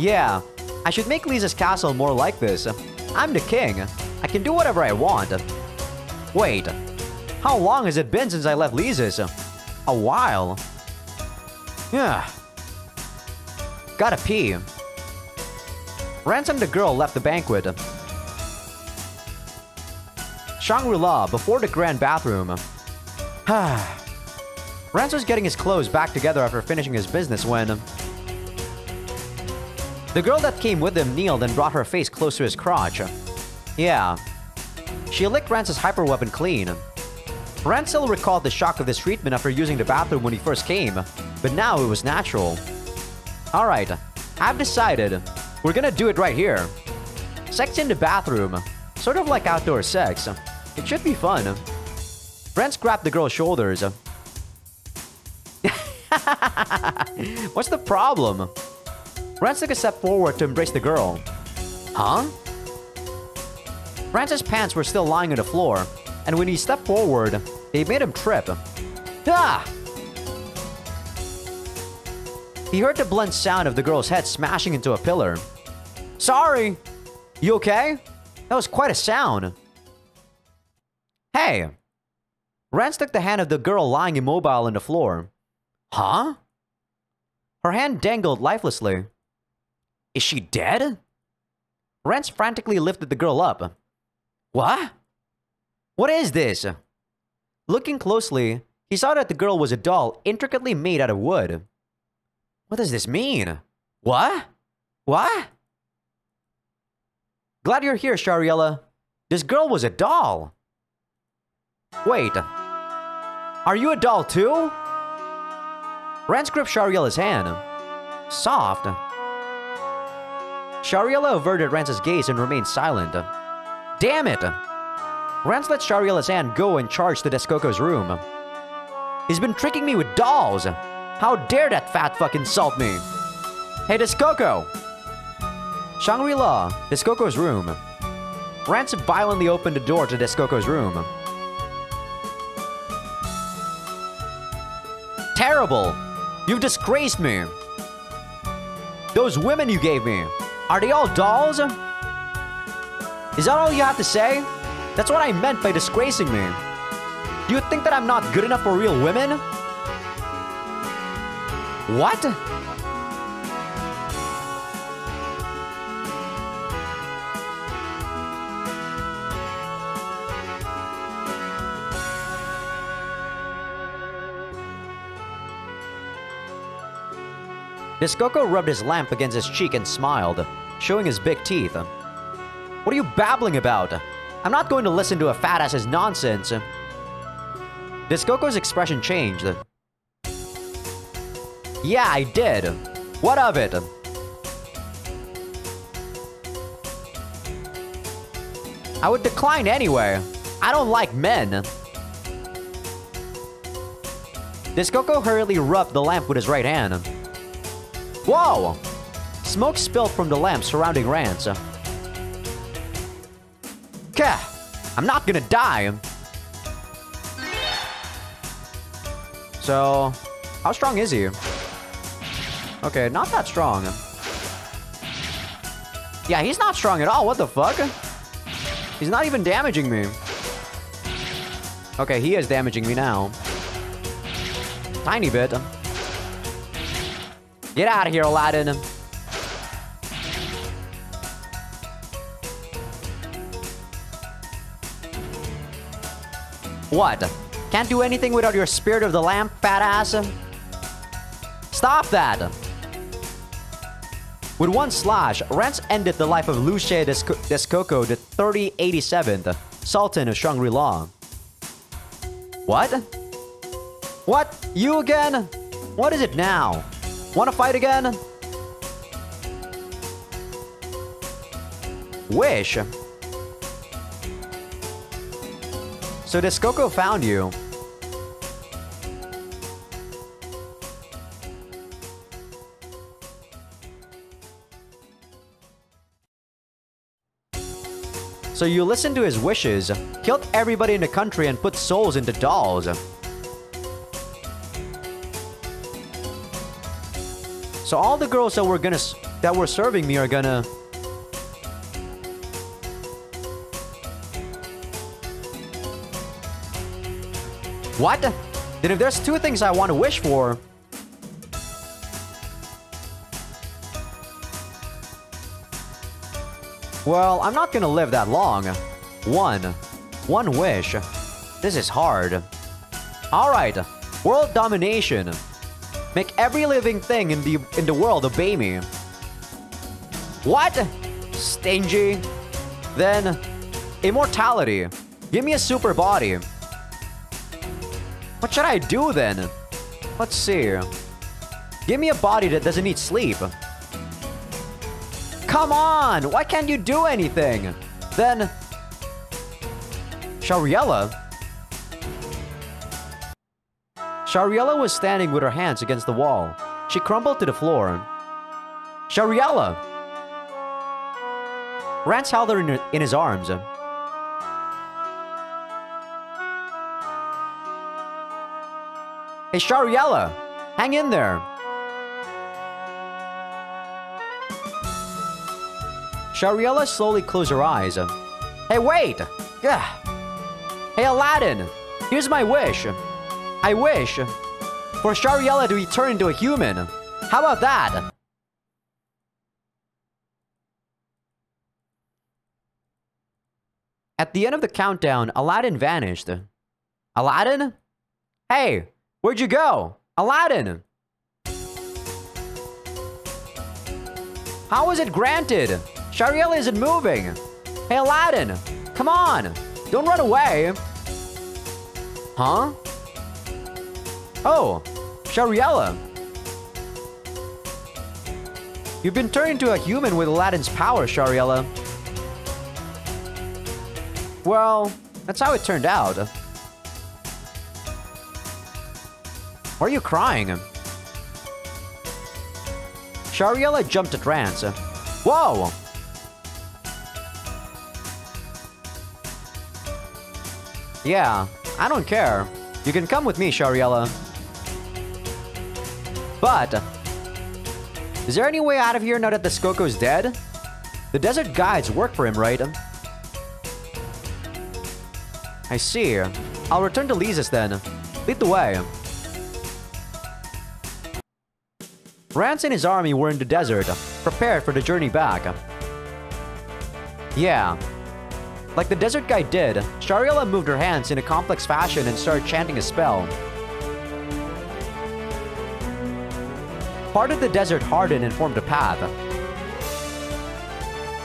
yeah, I should make Leazas castle more like this. I'm the king. I can do whatever I want. Wait, how long has it been since I left Leazas? A while. Yeah. Gotta pee. Ransom the girl left the banquet. Shangri-La before the grand bathroom. Rance was getting his clothes back together after finishing his business when... The girl that came with him kneeled and brought her face close to his crotch. Yeah. She licked Rance's hyper weapon clean. Rance still recalled the shock of this treatment after using the bathroom when he first came, but now it was natural. Alright, I've decided. We're gonna do it right here. Sex in the bathroom. Sort of like outdoor sex. It should be fun. Rance grabbed the girl's shoulders. What's the problem? Rance took a step forward to embrace the girl. Huh? Rance's pants were still lying on the floor, and when he stepped forward, they made him trip. Ah! He heard the blunt sound of the girl's head smashing into a pillar. Sorry! You okay? That was quite a sound. Hey! Rance took the hand of the girl lying immobile on the floor. Huh? Her hand dangled lifelessly. Is she dead? Rance frantically lifted the girl up. What? What is this? Looking closely, he saw that the girl was a doll intricately made out of wood. What does this mean? What? What? Glad you're here, Shariella. This girl was a doll. Wait. Are you a doll too? Rance gripped Shariella's hand. Soft. Shariella averted Rance's gaze and remained silent. Damn it! Rance let Shariella's hand go and charged to Descoco's room. He's been tricking me with dolls! How dare that fat fuck insult me! Hey, Descoco! Shangri-La, Descoco's room. Rance violently opened the door to Descoco's room. Terrible! You've disgraced me! Those women you gave me, are they all dolls? Is that all you have to say? That's what I meant by disgracing me. Do you think that I'm not good enough for real women? What? Descoco rubbed his lamp against his cheek and smiled, showing his big teeth. What are you babbling about? I'm not going to listen to a fat ass's nonsense. Descoco's expression changed. Yeah, I did. What of it? I would decline anyway. I don't like men. Descoco hurriedly rubbed the lamp with his right hand. Whoa! Smoke spilled from the lamp surrounding Rance. Kah! I'm not gonna die. So, how strong is he? Okay, not that strong. Yeah, he's not strong at all. What the fuck? He's not even damaging me. Okay, he is damaging me now. Tiny bit. Get out of here, Aladdin. What? Can't do anything without your spirit of the lamp, fat ass? Stop that! With one slash, Rance ended the life of Luce Descoco, the 3087th Sultan of Shangri-La. What? What? You again? What is it now? Wanna fight again? Wish? So Descoco found you. So you listened to his wishes, killed everybody in the country and put souls into dolls. So all the girls that were gonna that were serving me are gonna What? Then if there's two things I want to wish for... Well, I'm not gonna live that long. One. One wish. This is hard. Alright. World domination. Make every living thing in the in the world obey me. What? Stingy? Then, immortality. Give me a super body. What should I do then? Let's see. Give me a body that doesn't need sleep. Come on! Why can't you do anything? Then... Shariella? Shariella was standing with her hands against the wall. She crumbled to the floor. Shariella! Rance held her in, her, in his arms. Hey, Shariella! Hang in there! Shariella slowly closed her eyes. Hey, wait! Ugh. Hey, Aladdin! Here's my wish. I wish for Shariella to return into a human. How about that? At the end of the countdown, Aladdin vanished. Aladdin? Hey, where'd you go? Aladdin! How was it granted? Shariella isn't moving. Hey, Aladdin, come on. Don't run away. Huh? Oh, Shariella. You've been turned into a human with Aladdin's power, Shariella. Well, that's how it turned out. Why are you crying? Shariella jumped at Rance. Whoa! Yeah, I don't care. You can come with me, Shariella. But... Is there any way out of here now that Descoco's dead? The desert guides work for him, right? I see. I'll return to Leazas then. Lead the way. Rance and his army were in the desert, prepared for the journey back. Yeah, like the desert guy did, Shariella moved her hands in a complex fashion and started chanting a spell. Part of the desert hardened and formed a path.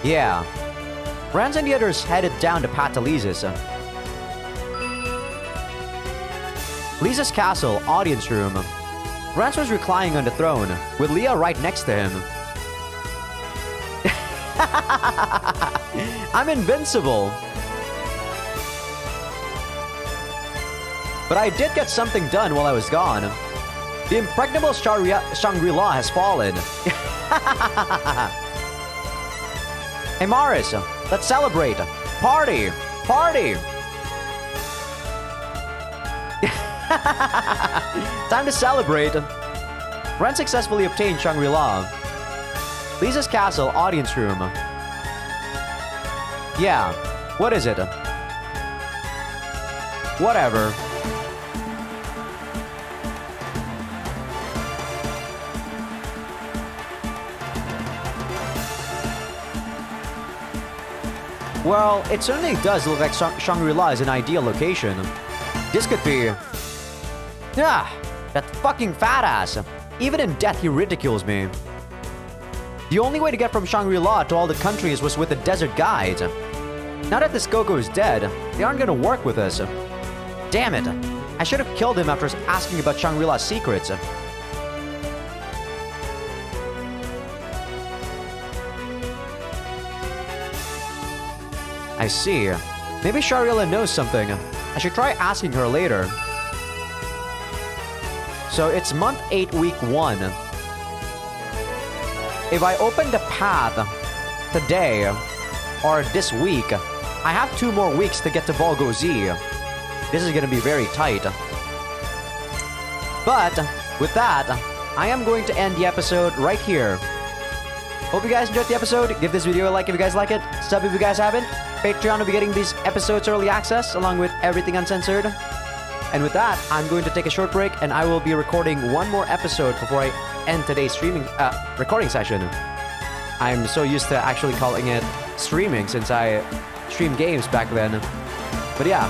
Yeah. Rance and the others headed down to Leazas. Leazas castle, audience room. Rance was reclining on the throne, with Leah right next to him. I'm invincible. But I did get something done while I was gone. The impregnable Shangri-La has fallen. hey Maris, let's celebrate. Party! Party! Time to celebrate. Ren successfully obtained Shangri-La. Leazas castle audience room. Yeah, what is it? Whatever. Well, it certainly does look like Shangri-La is an ideal location. This could be... Ah, that fucking fat ass. Even in death, he ridicules me. The only way to get from Shangri-La to all the countries was with a desert guide. Now that Descoco is dead, they aren't gonna work with us. Damn it. I should have killed him after asking about Shangri-La's secrets. I see. Maybe Shariella knows something. I should try asking her later. So it's month 8, week 1. If I open the path today or this week, I have two more weeks to get to Volgo Z. This is gonna be very tight. But with that, I am going to end the episode right here. Hope you guys enjoyed the episode. Give this video a like if you guys like it. Sub if you guys haven't. Patreon will be getting these episodes early access along with everything uncensored. And with that, I'm going to take a short break and I will be recording one more episode before I end today's streaming uh, recording session. I'm so used to actually calling it streaming since I streamed games back then. But yeah,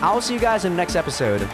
I'll see you guys in the next episode.